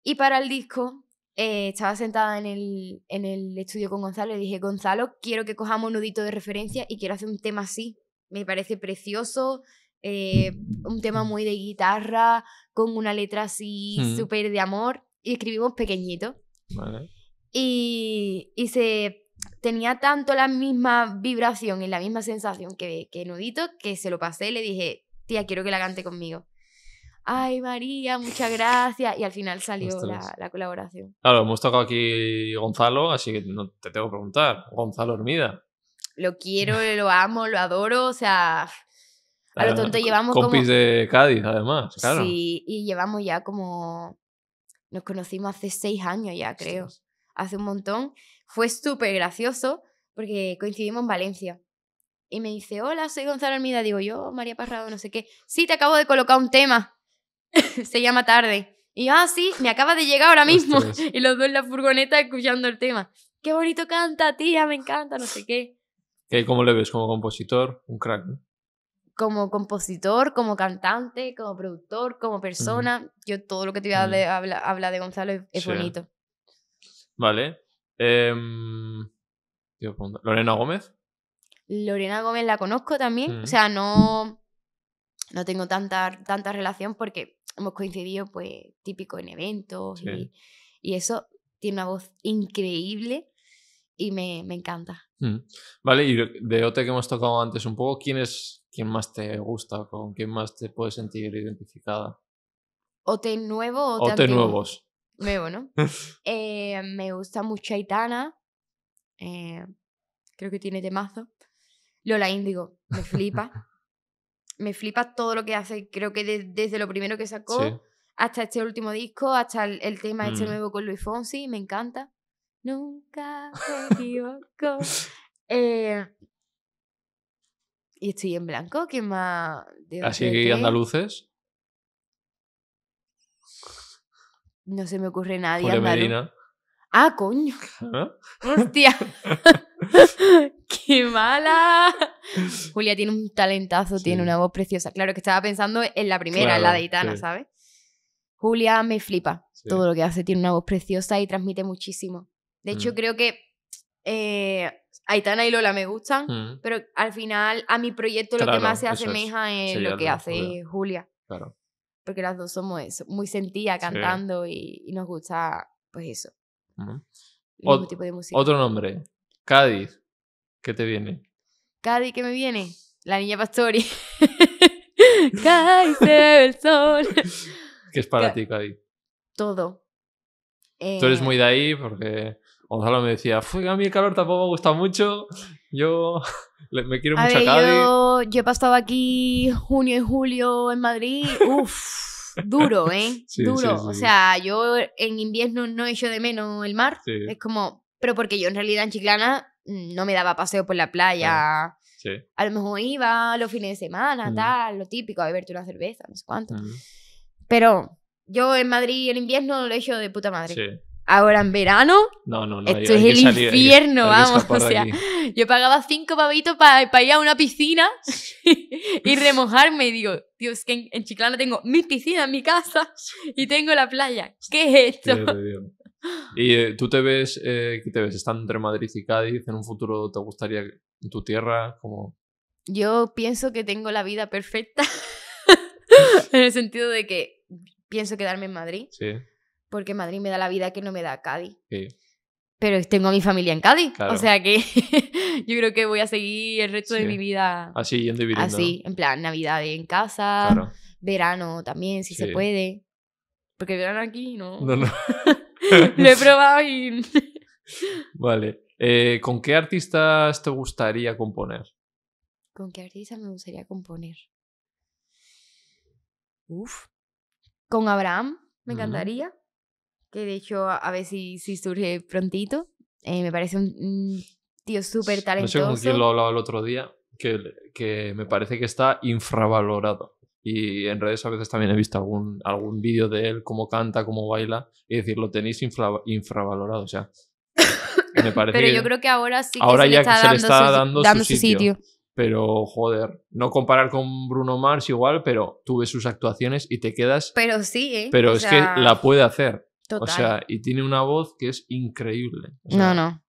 [SPEAKER 2] Y para el disco, eh, estaba sentada en el, en el estudio con Gonzalo y dije, Gonzalo, quiero que cojamos un nudito de referencia y quiero hacer un tema así. Me parece precioso, eh, un tema muy de guitarra, con una letra así
[SPEAKER 1] Mm.
[SPEAKER 2] súper de amor. Y escribimos pequeñito.
[SPEAKER 1] Vale.
[SPEAKER 2] Y, y se tenía tanto la misma vibración y la misma sensación que, que Nudito que se lo pasé y le dije, tía, quiero que la cante conmigo. Ay, María, muchas gracias. Y al final salió la, la colaboración.
[SPEAKER 1] Claro, hemos tocado aquí Gonzalo, así que no te tengo que preguntar. Gonzalo Hermida.
[SPEAKER 2] Lo quiero, lo amo, lo adoro. O sea, a lo tonto llevamos
[SPEAKER 1] Compis
[SPEAKER 2] como...
[SPEAKER 1] de Cádiz, además, claro.
[SPEAKER 2] Sí, y llevamos ya como... Nos conocimos hace seis años ya, creo. Hace un montón. Fue súper gracioso porque coincidimos en Valencia. Y me dice, hola, soy Gonzalo Almida. Digo, yo, María Parrado, no sé qué. Sí, te acabo de colocar un tema. Se llama Tarde. Y yo, ah, sí, me acaba de llegar ahora mismo.
[SPEAKER 1] Ostras.
[SPEAKER 2] Y los dos en la furgoneta escuchando el tema. Qué bonito canta, tía, me encanta, no sé qué.
[SPEAKER 1] ¿Qué- ¿Cómo le ves como compositor? Un crack, ¿no?
[SPEAKER 2] como compositor, como cantante, como productor, como persona. Yo todo lo que te voy a hablar habla, de Gonzalo es, es
[SPEAKER 1] Sí.
[SPEAKER 2] bonito.
[SPEAKER 1] Vale. Em, ¿Lorena Gómez?
[SPEAKER 2] Lorena Gómez la conozco también.
[SPEAKER 1] Mm.
[SPEAKER 2] O sea, no, no tengo tanta, tanta relación porque hemos coincidido, pues, típico en eventos
[SPEAKER 1] Sí.
[SPEAKER 2] y, y eso. Tiene una voz increíble y me, me encanta.
[SPEAKER 1] Mm. Vale, y de OT que hemos tocado antes un poco, ¿quién es quién más te gusta? ¿Con quién más te puedes sentir identificada?
[SPEAKER 2] OT nuevo o OT,
[SPEAKER 1] nuevos.
[SPEAKER 2] Eh, me gusta mucho Aitana. eh, creo que tiene temazo. Lola Índigo, me flipa. me flipa todo lo que hace. Creo que de- desde lo primero que sacó
[SPEAKER 1] Sí.
[SPEAKER 2] hasta este último disco, hasta el, el tema este
[SPEAKER 1] Mm.
[SPEAKER 2] nuevo con Luis Fonsi, me encanta. Nunca me equivoco. Eh, y estoy en blanco, ¿quién más?
[SPEAKER 1] Así andaluces.
[SPEAKER 2] No se me ocurre nadie.
[SPEAKER 1] Julia
[SPEAKER 2] andaluz.
[SPEAKER 1] Medina.
[SPEAKER 2] Ah, coño.
[SPEAKER 1] ¿no?
[SPEAKER 2] Hostia. ¡Qué mala! Julia tiene un talentazo, tiene una voz preciosa. Claro que estaba pensando en la primera, en la de Aitana,
[SPEAKER 1] sí.
[SPEAKER 2] ¿sabes? Julia me flipa.
[SPEAKER 1] Sí.
[SPEAKER 2] Todo lo que hace tiene una voz preciosa y transmite muchísimo. De hecho,
[SPEAKER 1] Mm.
[SPEAKER 2] creo que eh, Aitana y Lola me gustan,
[SPEAKER 1] Mm,
[SPEAKER 2] pero al final a mi proyecto lo que más se asemeja es, lo que hace
[SPEAKER 1] Julia.
[SPEAKER 2] Julia.
[SPEAKER 1] claro.
[SPEAKER 2] Porque las dos somos eso, muy sentidas
[SPEAKER 1] Sí.
[SPEAKER 2] cantando y, y nos gusta, pues eso, mismo
[SPEAKER 1] Ot-
[SPEAKER 2] tipo de música.
[SPEAKER 1] Otro nombre. Cádiz. ¿Qué te viene?
[SPEAKER 2] Cádiz, ¿qué me viene? La niña Pastori. Cádiz el sol.
[SPEAKER 1] ¿Qué es para ti, Cádiz?
[SPEAKER 2] Todo.
[SPEAKER 1] Tú eres
[SPEAKER 2] Eh,
[SPEAKER 1] muy de ahí porque Gonzalo me decía, a mí el calor tampoco me gusta mucho. Yo me quiero
[SPEAKER 2] A
[SPEAKER 1] mucho a
[SPEAKER 2] ver,
[SPEAKER 1] Cádiz.
[SPEAKER 2] yo, yo he pasado aquí junio y julio en Madrid. Uf, duro, ¿eh?
[SPEAKER 1] Sí,
[SPEAKER 2] duro.
[SPEAKER 1] sí,
[SPEAKER 2] O sea, yo en invierno no echo de menos el mar.
[SPEAKER 1] Sí,
[SPEAKER 2] Es como. Pero porque yo en realidad en Chiclana mm, no me daba paseo por la playa.
[SPEAKER 1] sí.
[SPEAKER 2] A lo mejor iba los fines de semana,
[SPEAKER 1] Mm.
[SPEAKER 2] tal, lo típico, a beberte una cerveza, no sé cuánto.
[SPEAKER 1] Mm,
[SPEAKER 2] Pero yo en Madrid en invierno lo he hecho de puta madre.
[SPEAKER 1] sí.
[SPEAKER 2] Ahora en verano,
[SPEAKER 1] No, no, no.
[SPEAKER 2] Esto
[SPEAKER 1] hay
[SPEAKER 2] es el
[SPEAKER 1] salir,
[SPEAKER 2] infierno,
[SPEAKER 1] hay
[SPEAKER 2] vamos, o sea, yo pagaba cinco pavitos para ir a una piscina y remojarme. Y digo, Dios, es que en, en Chiclana tengo mi piscina en mi casa y tengo la playa. ¿Qué es esto?
[SPEAKER 1] Dios de Dios. ¿Y eh, tú te ves, eh, qué te ves? ¿Estando entre Madrid y Cádiz? ¿En un futuro te gustaría en tu tierra? Como...
[SPEAKER 2] Yo pienso que tengo la vida perfecta en el sentido de que pienso quedarme en Madrid
[SPEAKER 1] Sí,
[SPEAKER 2] porque Madrid me da la vida que no me da Cádiz.
[SPEAKER 1] sí.
[SPEAKER 2] Pero tengo a mi familia en Cádiz,
[SPEAKER 1] Claro.
[SPEAKER 2] o sea que yo creo que voy a seguir el resto de mi vida
[SPEAKER 1] Así, yendo y
[SPEAKER 2] así, en plan Navidad en casa,
[SPEAKER 1] Claro.
[SPEAKER 2] verano también, si se puede. Porque el verano aquí no.
[SPEAKER 1] No, no.
[SPEAKER 2] Lo he probado y.
[SPEAKER 1] Vale. Eh, ¿Con qué artistas te gustaría componer?
[SPEAKER 2] ¿Con qué artista me gustaría componer? Uf. Con Abraham, me encantaría. Que de hecho, a ver si, si surge prontito. Eh, me parece un, un tío súper
[SPEAKER 1] No
[SPEAKER 2] talentoso.
[SPEAKER 1] sé con quién lo hablaba el otro día, que, que me parece que está infravalorado. Y en redes a veces también he visto algún, algún vídeo de él, cómo canta, cómo baila, y decir, lo tenéis infra- infravalorado. O sea, Me parece
[SPEAKER 2] Pero
[SPEAKER 1] que-
[SPEAKER 2] yo creo que ahora sí que
[SPEAKER 1] Ahora
[SPEAKER 2] se le
[SPEAKER 1] ya
[SPEAKER 2] está
[SPEAKER 1] se le
[SPEAKER 2] dando,
[SPEAKER 1] está
[SPEAKER 2] su,
[SPEAKER 1] dando su
[SPEAKER 2] dando su
[SPEAKER 1] sitio.
[SPEAKER 2] sitio.
[SPEAKER 1] Pero, joder, no comparar con Bruno Mars igual, pero tú ves sus actuaciones y te quedas.
[SPEAKER 2] Pero sí, ¿eh?
[SPEAKER 1] Pero
[SPEAKER 2] O
[SPEAKER 1] es
[SPEAKER 2] sea,
[SPEAKER 1] que la puede hacer.
[SPEAKER 2] Total.
[SPEAKER 1] O sea, y tiene una voz que es increíble. O sea,
[SPEAKER 2] no, no.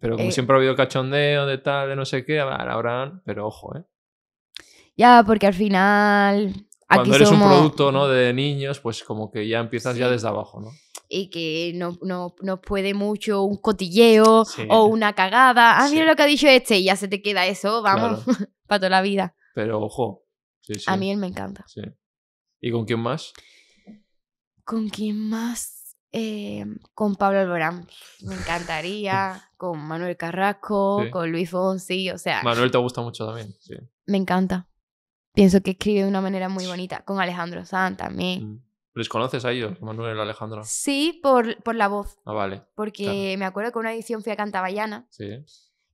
[SPEAKER 1] Pero como
[SPEAKER 2] Eh,
[SPEAKER 1] siempre ha habido cachondeo de tal, de no sé qué, ahora habrán. Pero ojo, ¿eh?
[SPEAKER 2] Ya, porque al final.
[SPEAKER 1] Cuando
[SPEAKER 2] aquí
[SPEAKER 1] eres
[SPEAKER 2] somos...
[SPEAKER 1] un producto ¿no? de niños, pues como que ya empiezas ya desde abajo, ¿no?
[SPEAKER 2] Y que no, no, nos puede mucho un cotilleo
[SPEAKER 1] Sí.
[SPEAKER 2] o una cagada. Ah, mira lo que ha dicho este. Y ya se te queda eso, vamos, para toda la vida.
[SPEAKER 1] Pero ojo. Sí, sí.
[SPEAKER 2] A mí él me encanta.
[SPEAKER 1] sí. ¿Y con quién más?
[SPEAKER 2] ¿Con quién más? Eh, con Pablo Alborán. Me encantaría. con Manuel Carrasco,
[SPEAKER 1] Sí.
[SPEAKER 2] con Luis Fonsi. O sea,
[SPEAKER 1] Manuel te gusta mucho también. Sí.
[SPEAKER 2] me encanta. Pienso que escribe de una manera muy bonita. Con Alejandro Sanz también.
[SPEAKER 1] Mm. ¿Les conoces a ellos, Manuel y Alejandro?
[SPEAKER 2] Sí, por, por la voz.
[SPEAKER 1] Ah, vale.
[SPEAKER 2] Porque me acuerdo que una edición fui a Cantaballana
[SPEAKER 1] Sí.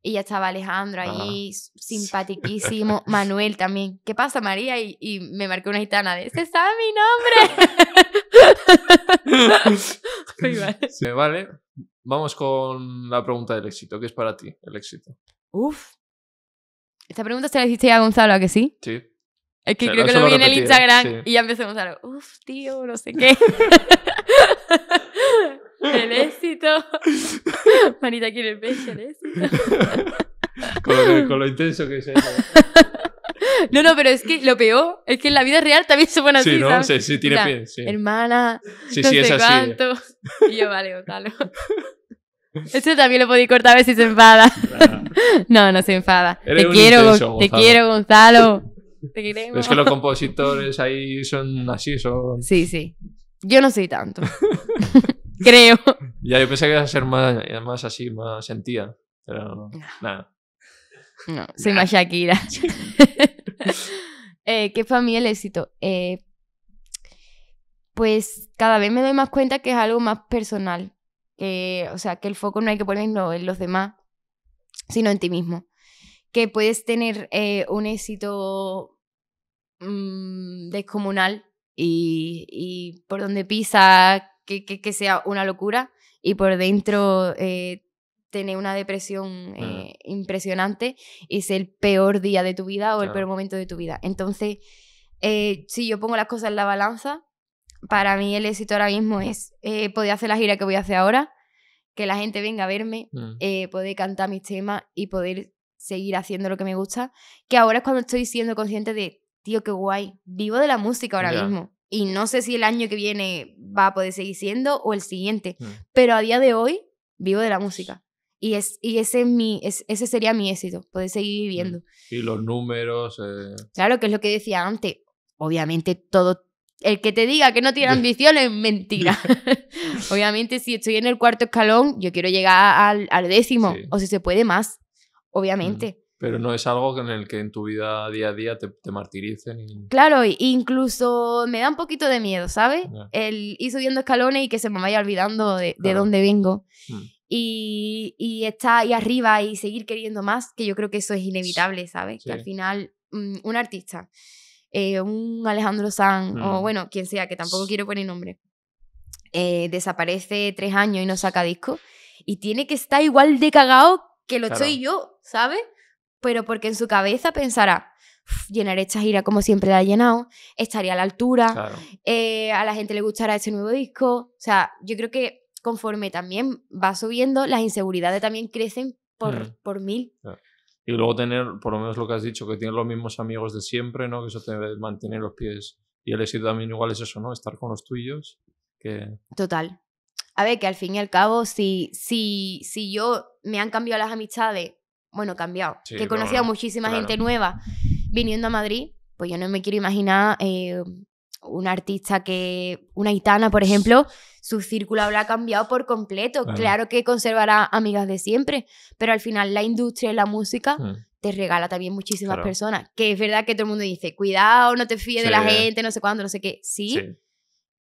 [SPEAKER 2] Y ya estaba Alejandro
[SPEAKER 1] Ah.
[SPEAKER 2] ahí, s- simpaticísimo. Manuel también. ¿Qué pasa, María? Y, y me marcó una gitana de, ¡se sabe mi nombre! Muy mal.
[SPEAKER 1] Sí, Vale. Vamos con la pregunta del éxito. ¿Qué es para ti el éxito?
[SPEAKER 2] Uf. Esta pregunta se la hiciste a Gonzalo, ¿a que sí?
[SPEAKER 1] Sí.
[SPEAKER 2] Es que
[SPEAKER 1] Se
[SPEAKER 2] creo que lo vi en el Instagram
[SPEAKER 1] sí.
[SPEAKER 2] y ya empezó Gonzalo. Uf, tío, no sé qué. El éxito. Manita quiere el pez, el éxito.
[SPEAKER 1] con, lo, con lo intenso que es eso.
[SPEAKER 2] No, no, pero es que lo peor es que en la vida real también se pone así,
[SPEAKER 1] Sí, ¿no?
[SPEAKER 2] ¿sabes?
[SPEAKER 1] Sí, sí, tiene pie. Sí,
[SPEAKER 2] Hermana,
[SPEAKER 1] sí,
[SPEAKER 2] no
[SPEAKER 1] sí,
[SPEAKER 2] sé
[SPEAKER 1] es así.
[SPEAKER 2] cuánto. Y yo, vale, Gonzalo. Esto también lo podéis cortar a ver si se enfada. No, no se enfada.
[SPEAKER 1] Eres
[SPEAKER 2] te quiero,
[SPEAKER 1] intenso,
[SPEAKER 2] Gon- te
[SPEAKER 1] Gonzalo.
[SPEAKER 2] quiero, Gonzalo. Te queremos.
[SPEAKER 1] Pero es que los compositores ahí son así, son...
[SPEAKER 2] Sí, sí. Yo no soy tanto. Creo.
[SPEAKER 1] Ya, yo pensé que iba a ser más, más así, más sentida. Pero no. Nada.
[SPEAKER 2] No, soy más Shakira. eh, ¿Qué es para mí el éxito? Eh, pues cada vez me doy más cuenta que es algo más personal. Que, o sea, que el foco no hay que ponerlo en los demás, sino en ti mismo. Que puedes tener eh, un éxito mm, descomunal y, y por donde pisa que, que- que sea una locura y por dentro eh, tener una depresión eh, impresionante y es el peor día de tu vida o el
[SPEAKER 1] Claro.
[SPEAKER 2] peor momento de tu vida. Entonces, eh, si yo pongo las cosas en la balanza, para mí el éxito ahora mismo es eh, poder hacer la gira que voy a hacer ahora, que la gente venga a verme,
[SPEAKER 1] Mm.
[SPEAKER 2] eh, poder cantar mis temas y poder seguir haciendo lo que me gusta, que ahora es cuando estoy siendo consciente de, tío, qué guay, vivo de la música ahora
[SPEAKER 1] Ya.
[SPEAKER 2] mismo. Y no sé si el año que viene va a poder seguir siendo o el siguiente,
[SPEAKER 1] Mm.
[SPEAKER 2] pero a día de hoy vivo de la música. Y, es, y ese, es mi, es- ese sería mi éxito, poder seguir viviendo.
[SPEAKER 1] Y los números... eh,
[SPEAKER 2] Claro, que es lo que decía antes. Obviamente todo... El que te diga que no tiene ambición es mentira. Obviamente si estoy en el cuarto escalón, yo quiero llegar al, al décimo.
[SPEAKER 1] Sí.
[SPEAKER 2] O si se puede más. Obviamente.
[SPEAKER 1] Pero no es algo en el que en tu vida día a día te, te martiricen y...
[SPEAKER 2] Claro, incluso me da un poquito de miedo, ¿sabes? El ir subiendo escalones y que se me vaya olvidando de, de dónde vengo.
[SPEAKER 1] Mm.
[SPEAKER 2] Y, y estar ahí arriba y seguir queriendo más, que yo creo que eso es inevitable, ¿sabes?
[SPEAKER 1] Sí.
[SPEAKER 2] Que al final mm, un artista, eh, un Alejandro Sanz, o
[SPEAKER 1] Mm.
[SPEAKER 2] bueno, quien sea, que tampoco quiero poner nombre, eh, desaparece tres años y no saca disco, y tiene que estar igual de cagado que lo
[SPEAKER 1] Claro.
[SPEAKER 2] estoy yo, ¿sabes? Pero porque en su cabeza pensará, "Uf, llenaré esta gira como siempre la he llenado, estaría a la altura,
[SPEAKER 1] Claro.
[SPEAKER 2] eh, a la gente le gustará este nuevo disco. O sea, yo creo que conforme también va subiendo, las inseguridades también crecen por,
[SPEAKER 1] Mm.
[SPEAKER 2] por mil.
[SPEAKER 1] Y luego tener, por lo menos lo que has dicho, que tienes los mismos amigos de siempre, ¿no? Que eso te mantiene los pies. Y el éxito también igual es eso, ¿no? Estar con los tuyos. Que...
[SPEAKER 2] Total. A ver, que al fin y al cabo, si, si, si yo me han cambiado las amistades, bueno, cambiado,
[SPEAKER 1] Sí,
[SPEAKER 2] que he conocido a muchísima
[SPEAKER 1] claro.
[SPEAKER 2] gente nueva viniendo a Madrid, pues yo no me quiero imaginar eh, una artista que, una gitana, por ejemplo, su círculo habrá cambiado por completo.
[SPEAKER 1] Claro.
[SPEAKER 2] Claro que conservará amigas de siempre, pero al final la industria y la música
[SPEAKER 1] Mm.
[SPEAKER 2] te regala también muchísimas
[SPEAKER 1] Claro.
[SPEAKER 2] personas. Que es verdad que todo el mundo dice, cuidado, no te fíes de la gente, no sé cuándo, no sé qué. Sí,
[SPEAKER 1] Sí,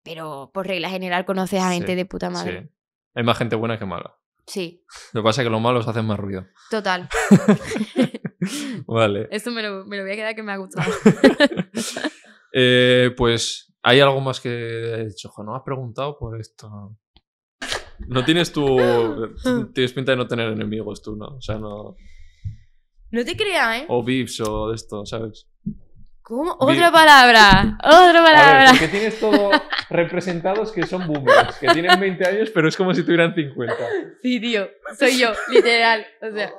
[SPEAKER 2] pero por regla general conoces a
[SPEAKER 1] Sí,
[SPEAKER 2] gente de puta madre.
[SPEAKER 1] sí. Hay más gente buena que mala.
[SPEAKER 2] Sí,
[SPEAKER 1] Lo que pasa es que los malos hacen más ruido.
[SPEAKER 2] total.
[SPEAKER 1] Vale.
[SPEAKER 2] Eso me lo, me lo voy a quedar que me ha gustado.
[SPEAKER 1] Eh, pues, ¿hay algo más que he dicho? No has preguntado por esto. No tienes tu. Tienes pinta de no tener enemigos tú, ¿no? O sea, no.
[SPEAKER 2] No te creas, ¿eh?
[SPEAKER 1] O beefs o de esto, ¿sabes?
[SPEAKER 2] ¿Cómo? Otra palabra. Otra
[SPEAKER 1] A ver,
[SPEAKER 2] palabra.
[SPEAKER 1] porque tienes todo representados que son boomers, que tienen 20 años, pero es como si tuvieran 50.
[SPEAKER 2] Sí, tío. Soy yo, literal. O sea.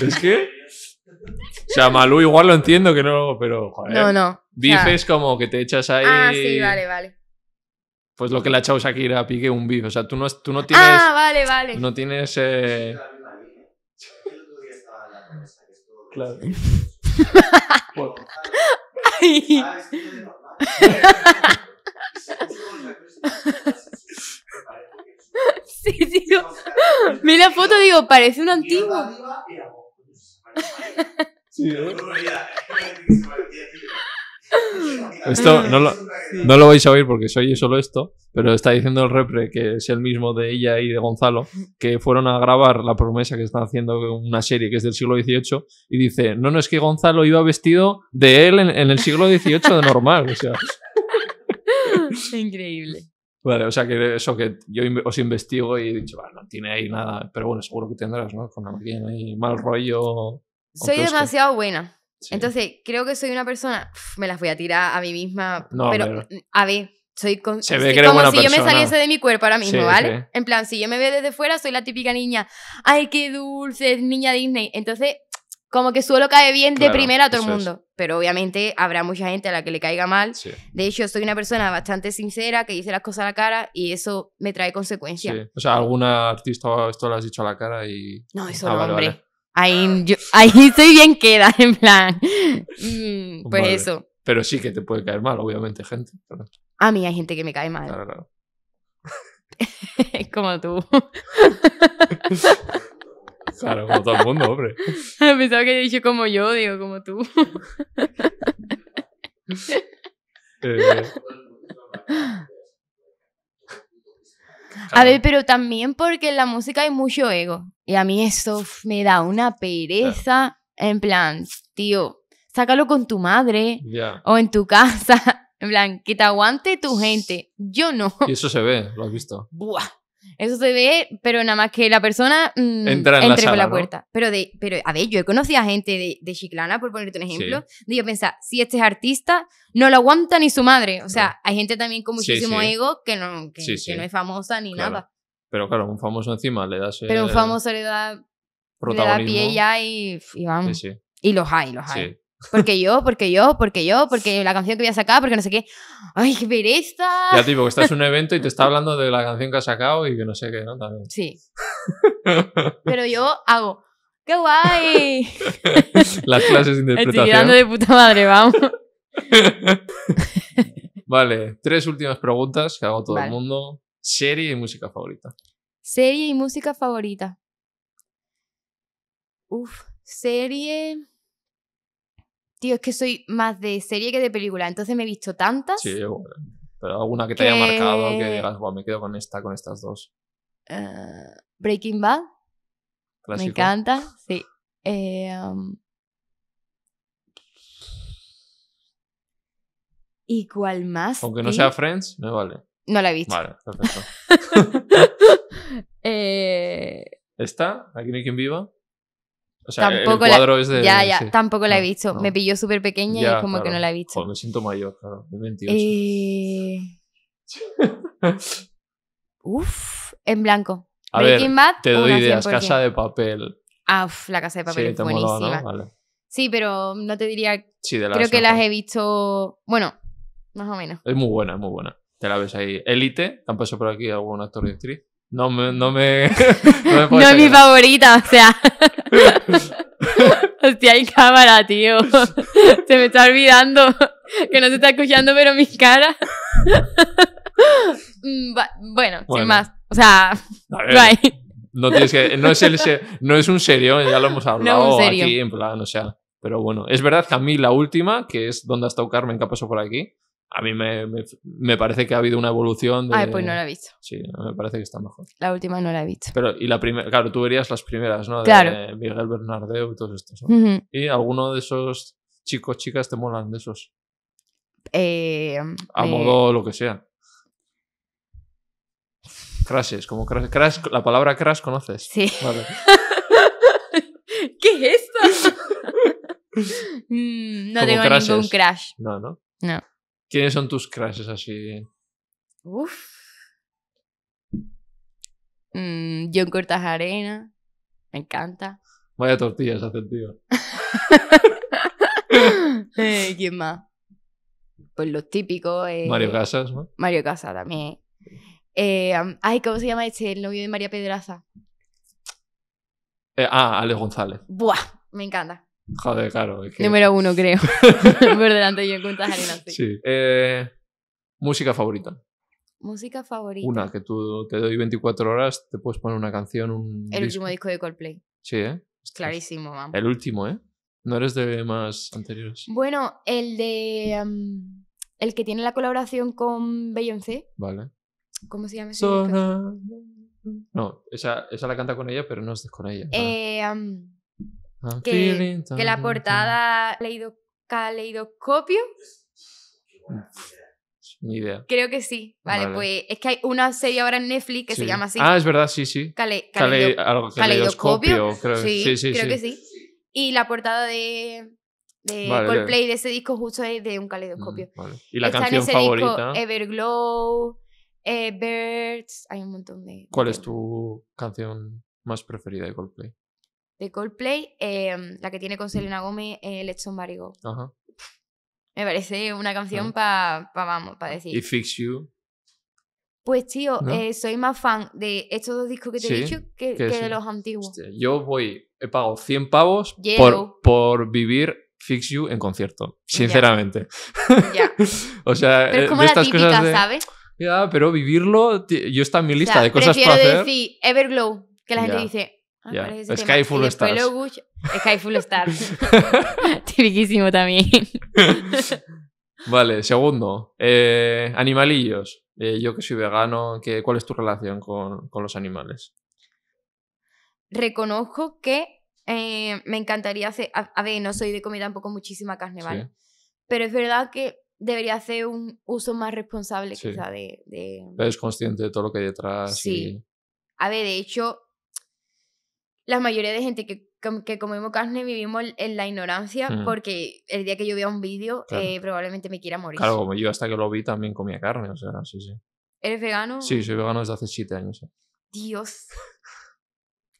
[SPEAKER 1] Es que. O sea, Malú igual lo entiendo que no, pero. Joder.
[SPEAKER 2] No, no.
[SPEAKER 1] Beef es como que te echas ahí.
[SPEAKER 2] Ah, sí, vale, vale.
[SPEAKER 1] Pues lo que le ha echado Shakira a Piqué, un beef. O sea, tú no, tú no tienes.
[SPEAKER 2] Ah, vale, vale.
[SPEAKER 1] No tienes. eh, Claro.
[SPEAKER 2] Sí, tío. Mira la foto, digo, parece un antiguo.
[SPEAKER 1] Sí, ¿eh? Esto no lo, no lo vais a oír porque soy solo esto, pero está diciendo el repre que es el mismo de ella y de Gonzalo, que fueron a grabar la promesa que están haciendo una serie que es del siglo XVIII y dice, no, no, es que Gonzalo iba vestido de él en, en el siglo XVIII de normal. O sea,
[SPEAKER 2] Increíble.
[SPEAKER 1] vale, o sea que eso que yo os investigo y he dicho, "Bah, no tiene ahí nada, pero bueno, seguro que tendrás, ¿no? Con alguien ahí mal rollo.
[SPEAKER 2] Soy demasiado buena.
[SPEAKER 1] Sí.
[SPEAKER 2] Entonces, creo que soy una persona. Uf, me las voy a tirar a mí misma.
[SPEAKER 1] No,
[SPEAKER 2] pero,
[SPEAKER 1] pero-
[SPEAKER 2] a ver, soy con,
[SPEAKER 1] Se ve
[SPEAKER 2] sí,
[SPEAKER 1] que eres
[SPEAKER 2] como
[SPEAKER 1] buena
[SPEAKER 2] si yo me
[SPEAKER 1] persona.
[SPEAKER 2] saliese de mi cuerpo ahora mismo,
[SPEAKER 1] Sí,
[SPEAKER 2] ¿vale?
[SPEAKER 1] sí.
[SPEAKER 2] En plan, si yo me veo desde fuera, soy la típica niña. ¡Ay, qué dulce! Niña Disney. Entonces, como que suelo caer bien de
[SPEAKER 1] Claro,
[SPEAKER 2] primera a todo el
[SPEAKER 1] eso es.
[SPEAKER 2] mundo. Pero obviamente habrá mucha gente a la que le caiga mal.
[SPEAKER 1] Sí,
[SPEAKER 2] De hecho, soy una persona bastante sincera que dice las cosas a la cara y eso me trae
[SPEAKER 1] sí.
[SPEAKER 2] consecuencias.
[SPEAKER 1] O sea, alguna artista esto lo has dicho a la cara y...
[SPEAKER 2] No, eso
[SPEAKER 1] Ah,
[SPEAKER 2] no,
[SPEAKER 1] vale,
[SPEAKER 2] hombre.
[SPEAKER 1] vale.
[SPEAKER 2] Ahí, yo, ahí estoy bien queda, en plan. Mm, pues eso.
[SPEAKER 1] Pero sí que te puede caer mal, obviamente, gente. Pero,
[SPEAKER 2] A mí hay gente que me cae mal.
[SPEAKER 1] claro, claro.
[SPEAKER 2] Como tú.
[SPEAKER 1] Claro, como todo el mundo, hombre.
[SPEAKER 2] Pensaba que he dicho como yo, digo, como tú.
[SPEAKER 1] Eh,
[SPEAKER 2] A ver, pero también porque en la música hay mucho ego. Y a mí eso me da una pereza. En plan, tío, sácalo con tu madre
[SPEAKER 1] Ya.
[SPEAKER 2] o en tu casa. En plan, que te aguante tu gente. Yo no.
[SPEAKER 1] Y eso se ve, lo has visto.
[SPEAKER 2] Buah. Eso se ve, pero nada más que la persona mm,
[SPEAKER 1] Entra en la
[SPEAKER 2] entre por
[SPEAKER 1] sala,
[SPEAKER 2] la
[SPEAKER 1] ¿no?
[SPEAKER 2] puerta. Pero, de, pero, a ver, yo he conocido a gente de, de Chiclana, por ponerte un ejemplo, de yo pensar, si este es artista, no lo aguanta ni su madre. O sea,
[SPEAKER 1] Claro.
[SPEAKER 2] hay gente también con
[SPEAKER 1] Sí,
[SPEAKER 2] muchísimo
[SPEAKER 1] sí.
[SPEAKER 2] ego que no, que,
[SPEAKER 1] Sí,
[SPEAKER 2] que
[SPEAKER 1] sí.
[SPEAKER 2] no es famosa ni
[SPEAKER 1] Claro.
[SPEAKER 2] nada.
[SPEAKER 1] Pero claro, un famoso encima le das
[SPEAKER 2] Pero un famoso le da, le da pie ya y, y vamos.
[SPEAKER 1] Sí, sí.
[SPEAKER 2] Y los hay, los hay. Porque yo, porque yo, porque yo, porque la canción que voy a sacar, porque no sé qué. ¡Ay, qué pereza!
[SPEAKER 1] Ya, tipo, que estás en un evento y te está hablando de la canción que has sacado y que no sé qué, ¿no? También.
[SPEAKER 2] Sí. Pero yo hago, ¡qué guay!
[SPEAKER 1] Las clases de
[SPEAKER 2] Estoy
[SPEAKER 1] interpretación.
[SPEAKER 2] quedando de puta madre, vamos.
[SPEAKER 1] Vale, tres últimas preguntas que hago todo
[SPEAKER 2] Vale.
[SPEAKER 1] el mundo. Serie y música favorita.
[SPEAKER 2] Serie y música favorita. Uf, serie. Tío, es que soy más de serie que de película, entonces me he visto tantas.
[SPEAKER 1] Sí, pero alguna que te haya marcado que digas, "Buah, me quedo con esta, con estas dos.
[SPEAKER 2] Eh, Breaking Bad,
[SPEAKER 1] Clásico.
[SPEAKER 2] me encanta, sí. Eh, um, ¿Y cuál más?
[SPEAKER 1] Aunque no sea Friends, me vale.
[SPEAKER 2] No la he visto.
[SPEAKER 1] Vale, perfecto.
[SPEAKER 2] Eh,
[SPEAKER 1] ¿Esta? ¿Aquí no hay quien viva? O sea,
[SPEAKER 2] Tampoco
[SPEAKER 1] el
[SPEAKER 2] la-
[SPEAKER 1] cuadro es de...
[SPEAKER 2] ya, ya,
[SPEAKER 1] sí.
[SPEAKER 2] tampoco la he
[SPEAKER 1] No,
[SPEAKER 2] visto.
[SPEAKER 1] no.
[SPEAKER 2] Me pilló súper pequeña y es como que no la he visto.
[SPEAKER 1] Joder, me siento mayor, claro. de 28.
[SPEAKER 2] Eh, uf, en blanco.
[SPEAKER 1] A ver,
[SPEAKER 2] Breaking Bad,
[SPEAKER 1] te doy ideas.
[SPEAKER 2] 100%.
[SPEAKER 1] Casa de papel.
[SPEAKER 2] Ah, uf, la casa de papel
[SPEAKER 1] sí,
[SPEAKER 2] es buenísima.
[SPEAKER 1] ¿no? Vale.
[SPEAKER 2] Sí, pero no te diría.
[SPEAKER 1] Sí, de las
[SPEAKER 2] creo que las he visto. Bueno, más o menos.
[SPEAKER 1] Es muy buena, es muy buena. Te la ves ahí. Elite, ¿te han pasado por aquí algún actor y actriz? No me... No, me, no, me
[SPEAKER 2] No
[SPEAKER 1] puedes
[SPEAKER 2] es mi favorita, o sea. Hostia, hay cámara, tío. Se me está olvidando que no se está escuchando, pero mi cara. Mm, bueno,
[SPEAKER 1] Bueno.
[SPEAKER 2] sin más. O sea.
[SPEAKER 1] No tienes que. No es, el, no es un serio, ya lo hemos hablado
[SPEAKER 2] serio.
[SPEAKER 1] aquí, en plan, o sea. Pero bueno, es verdad que a mí la última, que es donde ha estado Carmen, que ha pasado por aquí, a mí me, me, me parece que ha habido una evolución. De,
[SPEAKER 2] Ay, pues no la he visto.
[SPEAKER 1] Sí, me parece que está mejor.
[SPEAKER 2] La última no la he visto.
[SPEAKER 1] Pero, y la primera, claro, tú verías las primeras, ¿no? De
[SPEAKER 2] Claro.
[SPEAKER 1] Miguel Bernardeu y todos estos. Y alguno de esos chicos, chicas te molan de esos.
[SPEAKER 2] Eh,
[SPEAKER 1] A
[SPEAKER 2] me-
[SPEAKER 1] modo lo que sea. Crashes, como crash, crash, la palabra crash conoces.
[SPEAKER 2] Sí.
[SPEAKER 1] Vale.
[SPEAKER 2] ¿Qué es esto? Mm, no
[SPEAKER 1] Como
[SPEAKER 2] tengo
[SPEAKER 1] crashes.
[SPEAKER 2] ningún crash.
[SPEAKER 1] No, ¿no?
[SPEAKER 2] No.
[SPEAKER 1] ¿Quiénes son tus crashes así?
[SPEAKER 2] Uf. Mm, John Cortajarena. Me encanta.
[SPEAKER 1] Vaya tortillas hace el tío.
[SPEAKER 2] Eh, ¿Quién más? Pues los típicos. eh,
[SPEAKER 1] Mario Casas, ¿no?
[SPEAKER 2] Mario Casa también. Eh, ay, ¿cómo se llama este? El novio de María Pedraza.
[SPEAKER 1] Eh, ah, Alex González.
[SPEAKER 2] Buah, me encanta.
[SPEAKER 1] Joder, claro. es que-
[SPEAKER 2] Número uno, creo. Por delante de John Cortajarena, sí.
[SPEAKER 1] Sí. Eh, música favorita.
[SPEAKER 2] Música favorita.
[SPEAKER 1] Una, que tú te doy 24 horas, te puedes poner una canción, un
[SPEAKER 2] El
[SPEAKER 1] disco.
[SPEAKER 2] último disco de Coldplay.
[SPEAKER 1] Sí, ¿eh?
[SPEAKER 2] Clarísimo, vamos.
[SPEAKER 1] El último, ¿eh? No eres de más anteriores.
[SPEAKER 2] Bueno, el de. am, el que tiene la colaboración con Beyoncé.
[SPEAKER 1] Vale.
[SPEAKER 2] ¿Cómo se llama ese disco?
[SPEAKER 1] Sona- No, esa, esa la canta con ella, pero no es con ella.
[SPEAKER 2] Eh,
[SPEAKER 1] I'm
[SPEAKER 2] que-
[SPEAKER 1] feeling
[SPEAKER 2] que la portada leído caleidoscopio.
[SPEAKER 1] Ni idea.
[SPEAKER 2] Creo que sí. Vale,
[SPEAKER 1] Vale.
[SPEAKER 2] pues es que hay una serie ahora en Netflix que se llama así.
[SPEAKER 1] Ah, es verdad, sí, sí.
[SPEAKER 2] Cale-
[SPEAKER 1] Cale-
[SPEAKER 2] caleido- caleidoscopio.
[SPEAKER 1] creo.
[SPEAKER 2] Sí,
[SPEAKER 1] Sí, sí,
[SPEAKER 2] creo
[SPEAKER 1] sí.
[SPEAKER 2] que sí. Y la portada de, de
[SPEAKER 1] Vale.
[SPEAKER 2] Coldplay de ese disco justo es de un caleidoscopio.
[SPEAKER 1] Mm, vale. Y la
[SPEAKER 2] Está
[SPEAKER 1] canción
[SPEAKER 2] en ese
[SPEAKER 1] favorita.
[SPEAKER 2] disco Everglow, eh, Birds, hay un montón de...
[SPEAKER 1] ¿Cuál es tu canción más preferida de Coldplay?
[SPEAKER 2] De Coldplay, eh, la que tiene con Selena Gomez, eh, Let's Somebody Go.
[SPEAKER 1] Ajá.
[SPEAKER 2] Me parece una canción para, vamos, para decir.
[SPEAKER 1] Y Fix You.
[SPEAKER 2] Pues tío,
[SPEAKER 1] ¿No?
[SPEAKER 2] eh, soy más fan de estos dos discos que te
[SPEAKER 1] Sí,
[SPEAKER 2] he dicho que,
[SPEAKER 1] que
[SPEAKER 2] que
[SPEAKER 1] sí.
[SPEAKER 2] de los antiguos.
[SPEAKER 1] Hostia, yo voy, he pagado 100 pavos
[SPEAKER 2] Yellow.
[SPEAKER 1] por, por vivir Fix You en concierto. Sinceramente.
[SPEAKER 2] Ya.
[SPEAKER 1] o sea,
[SPEAKER 2] Pero
[SPEAKER 1] eh,
[SPEAKER 2] es como
[SPEAKER 1] de
[SPEAKER 2] la
[SPEAKER 1] estas
[SPEAKER 2] típica,
[SPEAKER 1] cosas de.
[SPEAKER 2] ¿sabes?
[SPEAKER 1] Ya, pero vivirlo, yo está en mi
[SPEAKER 2] O
[SPEAKER 1] lista
[SPEAKER 2] sea,
[SPEAKER 1] de cosas
[SPEAKER 2] prefiero
[SPEAKER 1] para hacer.
[SPEAKER 2] decir Everglow, que la gente
[SPEAKER 1] Ya.
[SPEAKER 2] dice. Ah,
[SPEAKER 1] Ya.
[SPEAKER 2] ¿cuál es ese
[SPEAKER 1] Sky
[SPEAKER 2] tema?
[SPEAKER 1] Full
[SPEAKER 2] Y después
[SPEAKER 1] Stars.
[SPEAKER 2] lo escucho- Sky Full Stars. Tipiquísimo también.
[SPEAKER 1] Vale, segundo. eh, animalillos. Eh, yo que soy vegano, ¿qué, ¿cuál es tu relación con, con los animales?
[SPEAKER 2] Reconozco que eh, me encantaría hacer. A, a ver, no soy de comer tampoco muchísima carne,
[SPEAKER 1] Sí.
[SPEAKER 2] ¿vale? Pero es verdad que debería hacer un uso más responsable,
[SPEAKER 1] Sí.
[SPEAKER 2] quizá, de, de-
[SPEAKER 1] Eres consciente de todo lo que hay detrás.
[SPEAKER 2] Sí. A ver, de hecho, la mayoría de gente que, que comemos carne vivimos en- la ignorancia
[SPEAKER 1] Mm.
[SPEAKER 2] porque el día que yo vea un vídeo
[SPEAKER 1] Claro.
[SPEAKER 2] eh, probablemente me quiera morir.
[SPEAKER 1] claro, como yo hasta que lo vi también comía carne, o sea, sí, sí.
[SPEAKER 2] ¿Eres vegano?
[SPEAKER 1] Sí, soy vegano desde hace siete años.
[SPEAKER 2] Dios.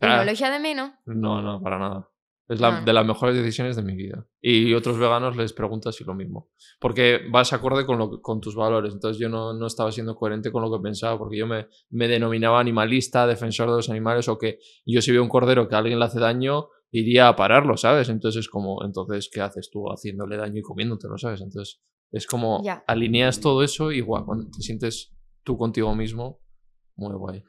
[SPEAKER 2] ¿Y
[SPEAKER 1] Ah.
[SPEAKER 2] no lo echa de menos?
[SPEAKER 1] No, no, para nada. Es la,
[SPEAKER 2] Ah.
[SPEAKER 1] de las mejores decisiones de mi vida. Y otros veganos les preguntas si lo mismo. Porque vas acorde con, lo, con tus valores. Entonces yo no, no estaba siendo coherente con lo que pensaba, porque yo me, me denominaba animalista, defensor de los animales, o que yo si veo un cordero que a alguien le hace daño, iría a pararlo, ¿sabes? Entonces es como, entonces, ¿qué haces tú haciéndole daño y comiéndotelo, ¿sabes? Entonces es como,
[SPEAKER 2] Ya.
[SPEAKER 1] alineas todo eso y guau, cuando te sientes tú contigo mismo, muy guay.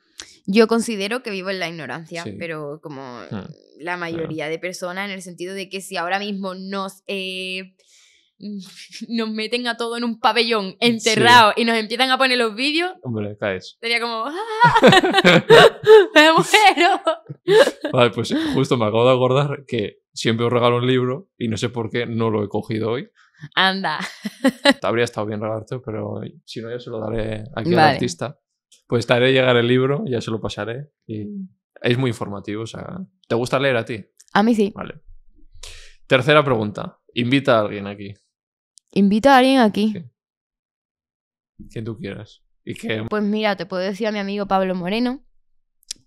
[SPEAKER 2] Yo considero que vivo en la ignorancia,
[SPEAKER 1] Sí.
[SPEAKER 2] pero como
[SPEAKER 1] Hmm,
[SPEAKER 2] la mayoría de personas, en el sentido de que si ahora mismo nos, eh, nos meten a todo en un pabellón encerrado y nos empiezan a poner los vídeos,
[SPEAKER 1] Hombre, caes.
[SPEAKER 2] sería como ¡Ah! ¡Me muero!
[SPEAKER 1] Vale, pues justo me acabo de acordar que siempre os regalo un libro y no sé por qué no lo he cogido hoy.
[SPEAKER 2] Anda.
[SPEAKER 1] Habría estado bien regalarte, pero si no, ya se lo daré aquí al
[SPEAKER 2] Vale.
[SPEAKER 1] artista. Pues te haré llegar el libro, ya se lo pasaré. Y es muy informativo, o sea, ¿te gusta leer a ti?
[SPEAKER 2] A mí sí.
[SPEAKER 1] Vale. Tercera pregunta. Invita a alguien aquí,
[SPEAKER 2] Invita a alguien aquí.
[SPEAKER 1] Sí. quien tú quieras. Y que
[SPEAKER 2] Pues mira, te puedo decir a mi amigo Pablo Moreno,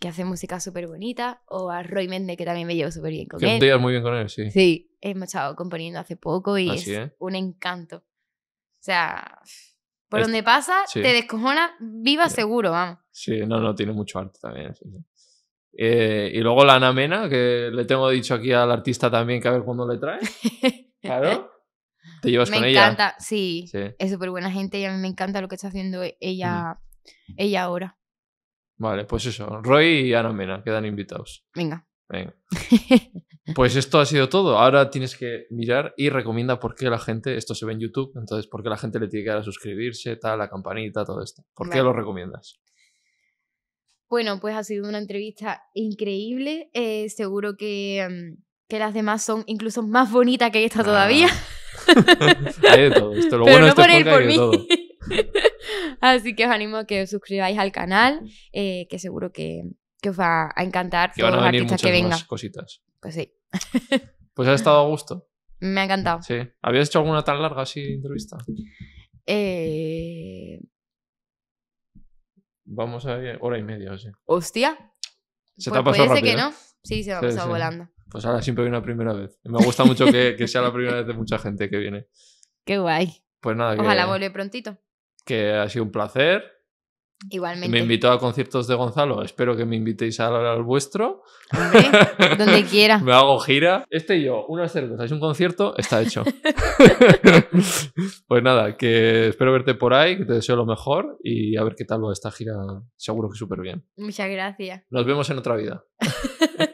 [SPEAKER 2] que hace música súper bonita, o a Roy Méndez, que también me llevo súper bien con
[SPEAKER 1] que
[SPEAKER 2] él.
[SPEAKER 1] te llevas muy bien con él, sí.
[SPEAKER 2] Sí, hemos estado componiendo hace poco y
[SPEAKER 1] Así,
[SPEAKER 2] es
[SPEAKER 1] ¿eh?
[SPEAKER 2] un encanto. O sea, por
[SPEAKER 1] Es-
[SPEAKER 2] donde pasa,
[SPEAKER 1] sí.
[SPEAKER 2] te descojona, viva seguro, vamos.
[SPEAKER 1] Sí, no, no, tiene mucho arte también. sí, sí. Eh, y luego la Ana Mena, que le tengo dicho aquí al artista también que a ver cuándo le trae. Claro. Te llevas
[SPEAKER 2] me
[SPEAKER 1] con ella.
[SPEAKER 2] encanta, sí,
[SPEAKER 1] Sí.
[SPEAKER 2] es súper buena gente y a mí me encanta lo que está haciendo e- ella, ella ahora.
[SPEAKER 1] Vale, pues eso. Roy y Ana Mena quedan invitados.
[SPEAKER 2] Venga.
[SPEAKER 1] Venga. Pues esto ha sido todo. Ahora tienes que mirar y recomienda por qué la gente, esto se ve en YouTube, entonces por qué la gente le tiene que dar a suscribirse, tal, la campanita, todo esto. ¿Por qué lo recomiendas?
[SPEAKER 2] Bueno, pues ha sido una entrevista increíble. eh, seguro que, mm, que las demás son incluso más bonitas que esta todavía.
[SPEAKER 1] Ah. hay de todo. Esto, lo
[SPEAKER 2] Pero
[SPEAKER 1] bueno
[SPEAKER 2] no
[SPEAKER 1] este
[SPEAKER 2] por por mí.
[SPEAKER 1] todo.
[SPEAKER 2] Así que os animo a que os suscribáis al canal, eh, que seguro que, que os va a encantar
[SPEAKER 1] Que van a venir
[SPEAKER 2] artistas
[SPEAKER 1] muchas
[SPEAKER 2] que vengan.
[SPEAKER 1] más cositas.
[SPEAKER 2] Pues sí,
[SPEAKER 1] Pues ha estado a gusto.
[SPEAKER 2] me ha encantado.
[SPEAKER 1] Sí. ¿Habías hecho alguna tan larga así entrevista?
[SPEAKER 2] Eh,
[SPEAKER 1] Vamos a ver, hora y media, sí.
[SPEAKER 2] Hostia.
[SPEAKER 1] Se te
[SPEAKER 2] pues
[SPEAKER 1] ha pasado
[SPEAKER 2] puede ser
[SPEAKER 1] rápido.
[SPEAKER 2] que
[SPEAKER 1] ¿eh?
[SPEAKER 2] no. Sí, se me ha
[SPEAKER 1] Sí,
[SPEAKER 2] pasado
[SPEAKER 1] sí.
[SPEAKER 2] volando.
[SPEAKER 1] Pues ahora siempre hay una primera vez. Me gusta mucho que, que sea la primera vez de mucha gente que viene.
[SPEAKER 2] Qué guay.
[SPEAKER 1] Pues nada, que,
[SPEAKER 2] Ojalá vuelva prontito.
[SPEAKER 1] que ha sido un placer.
[SPEAKER 2] Igualmente.
[SPEAKER 1] Me invitó a conciertos de Gonzalo. Espero que me invitéis al, al vuestro.
[SPEAKER 2] Hombre, donde quiera.
[SPEAKER 1] Me hago gira. Este y yo, unas cervezas y un concierto, está hecho. pues nada, que espero verte por ahí, que te deseo lo mejor y a ver qué tal va esta gira. Seguro que súper bien.
[SPEAKER 2] Muchas gracias.
[SPEAKER 1] Nos vemos en otra vida.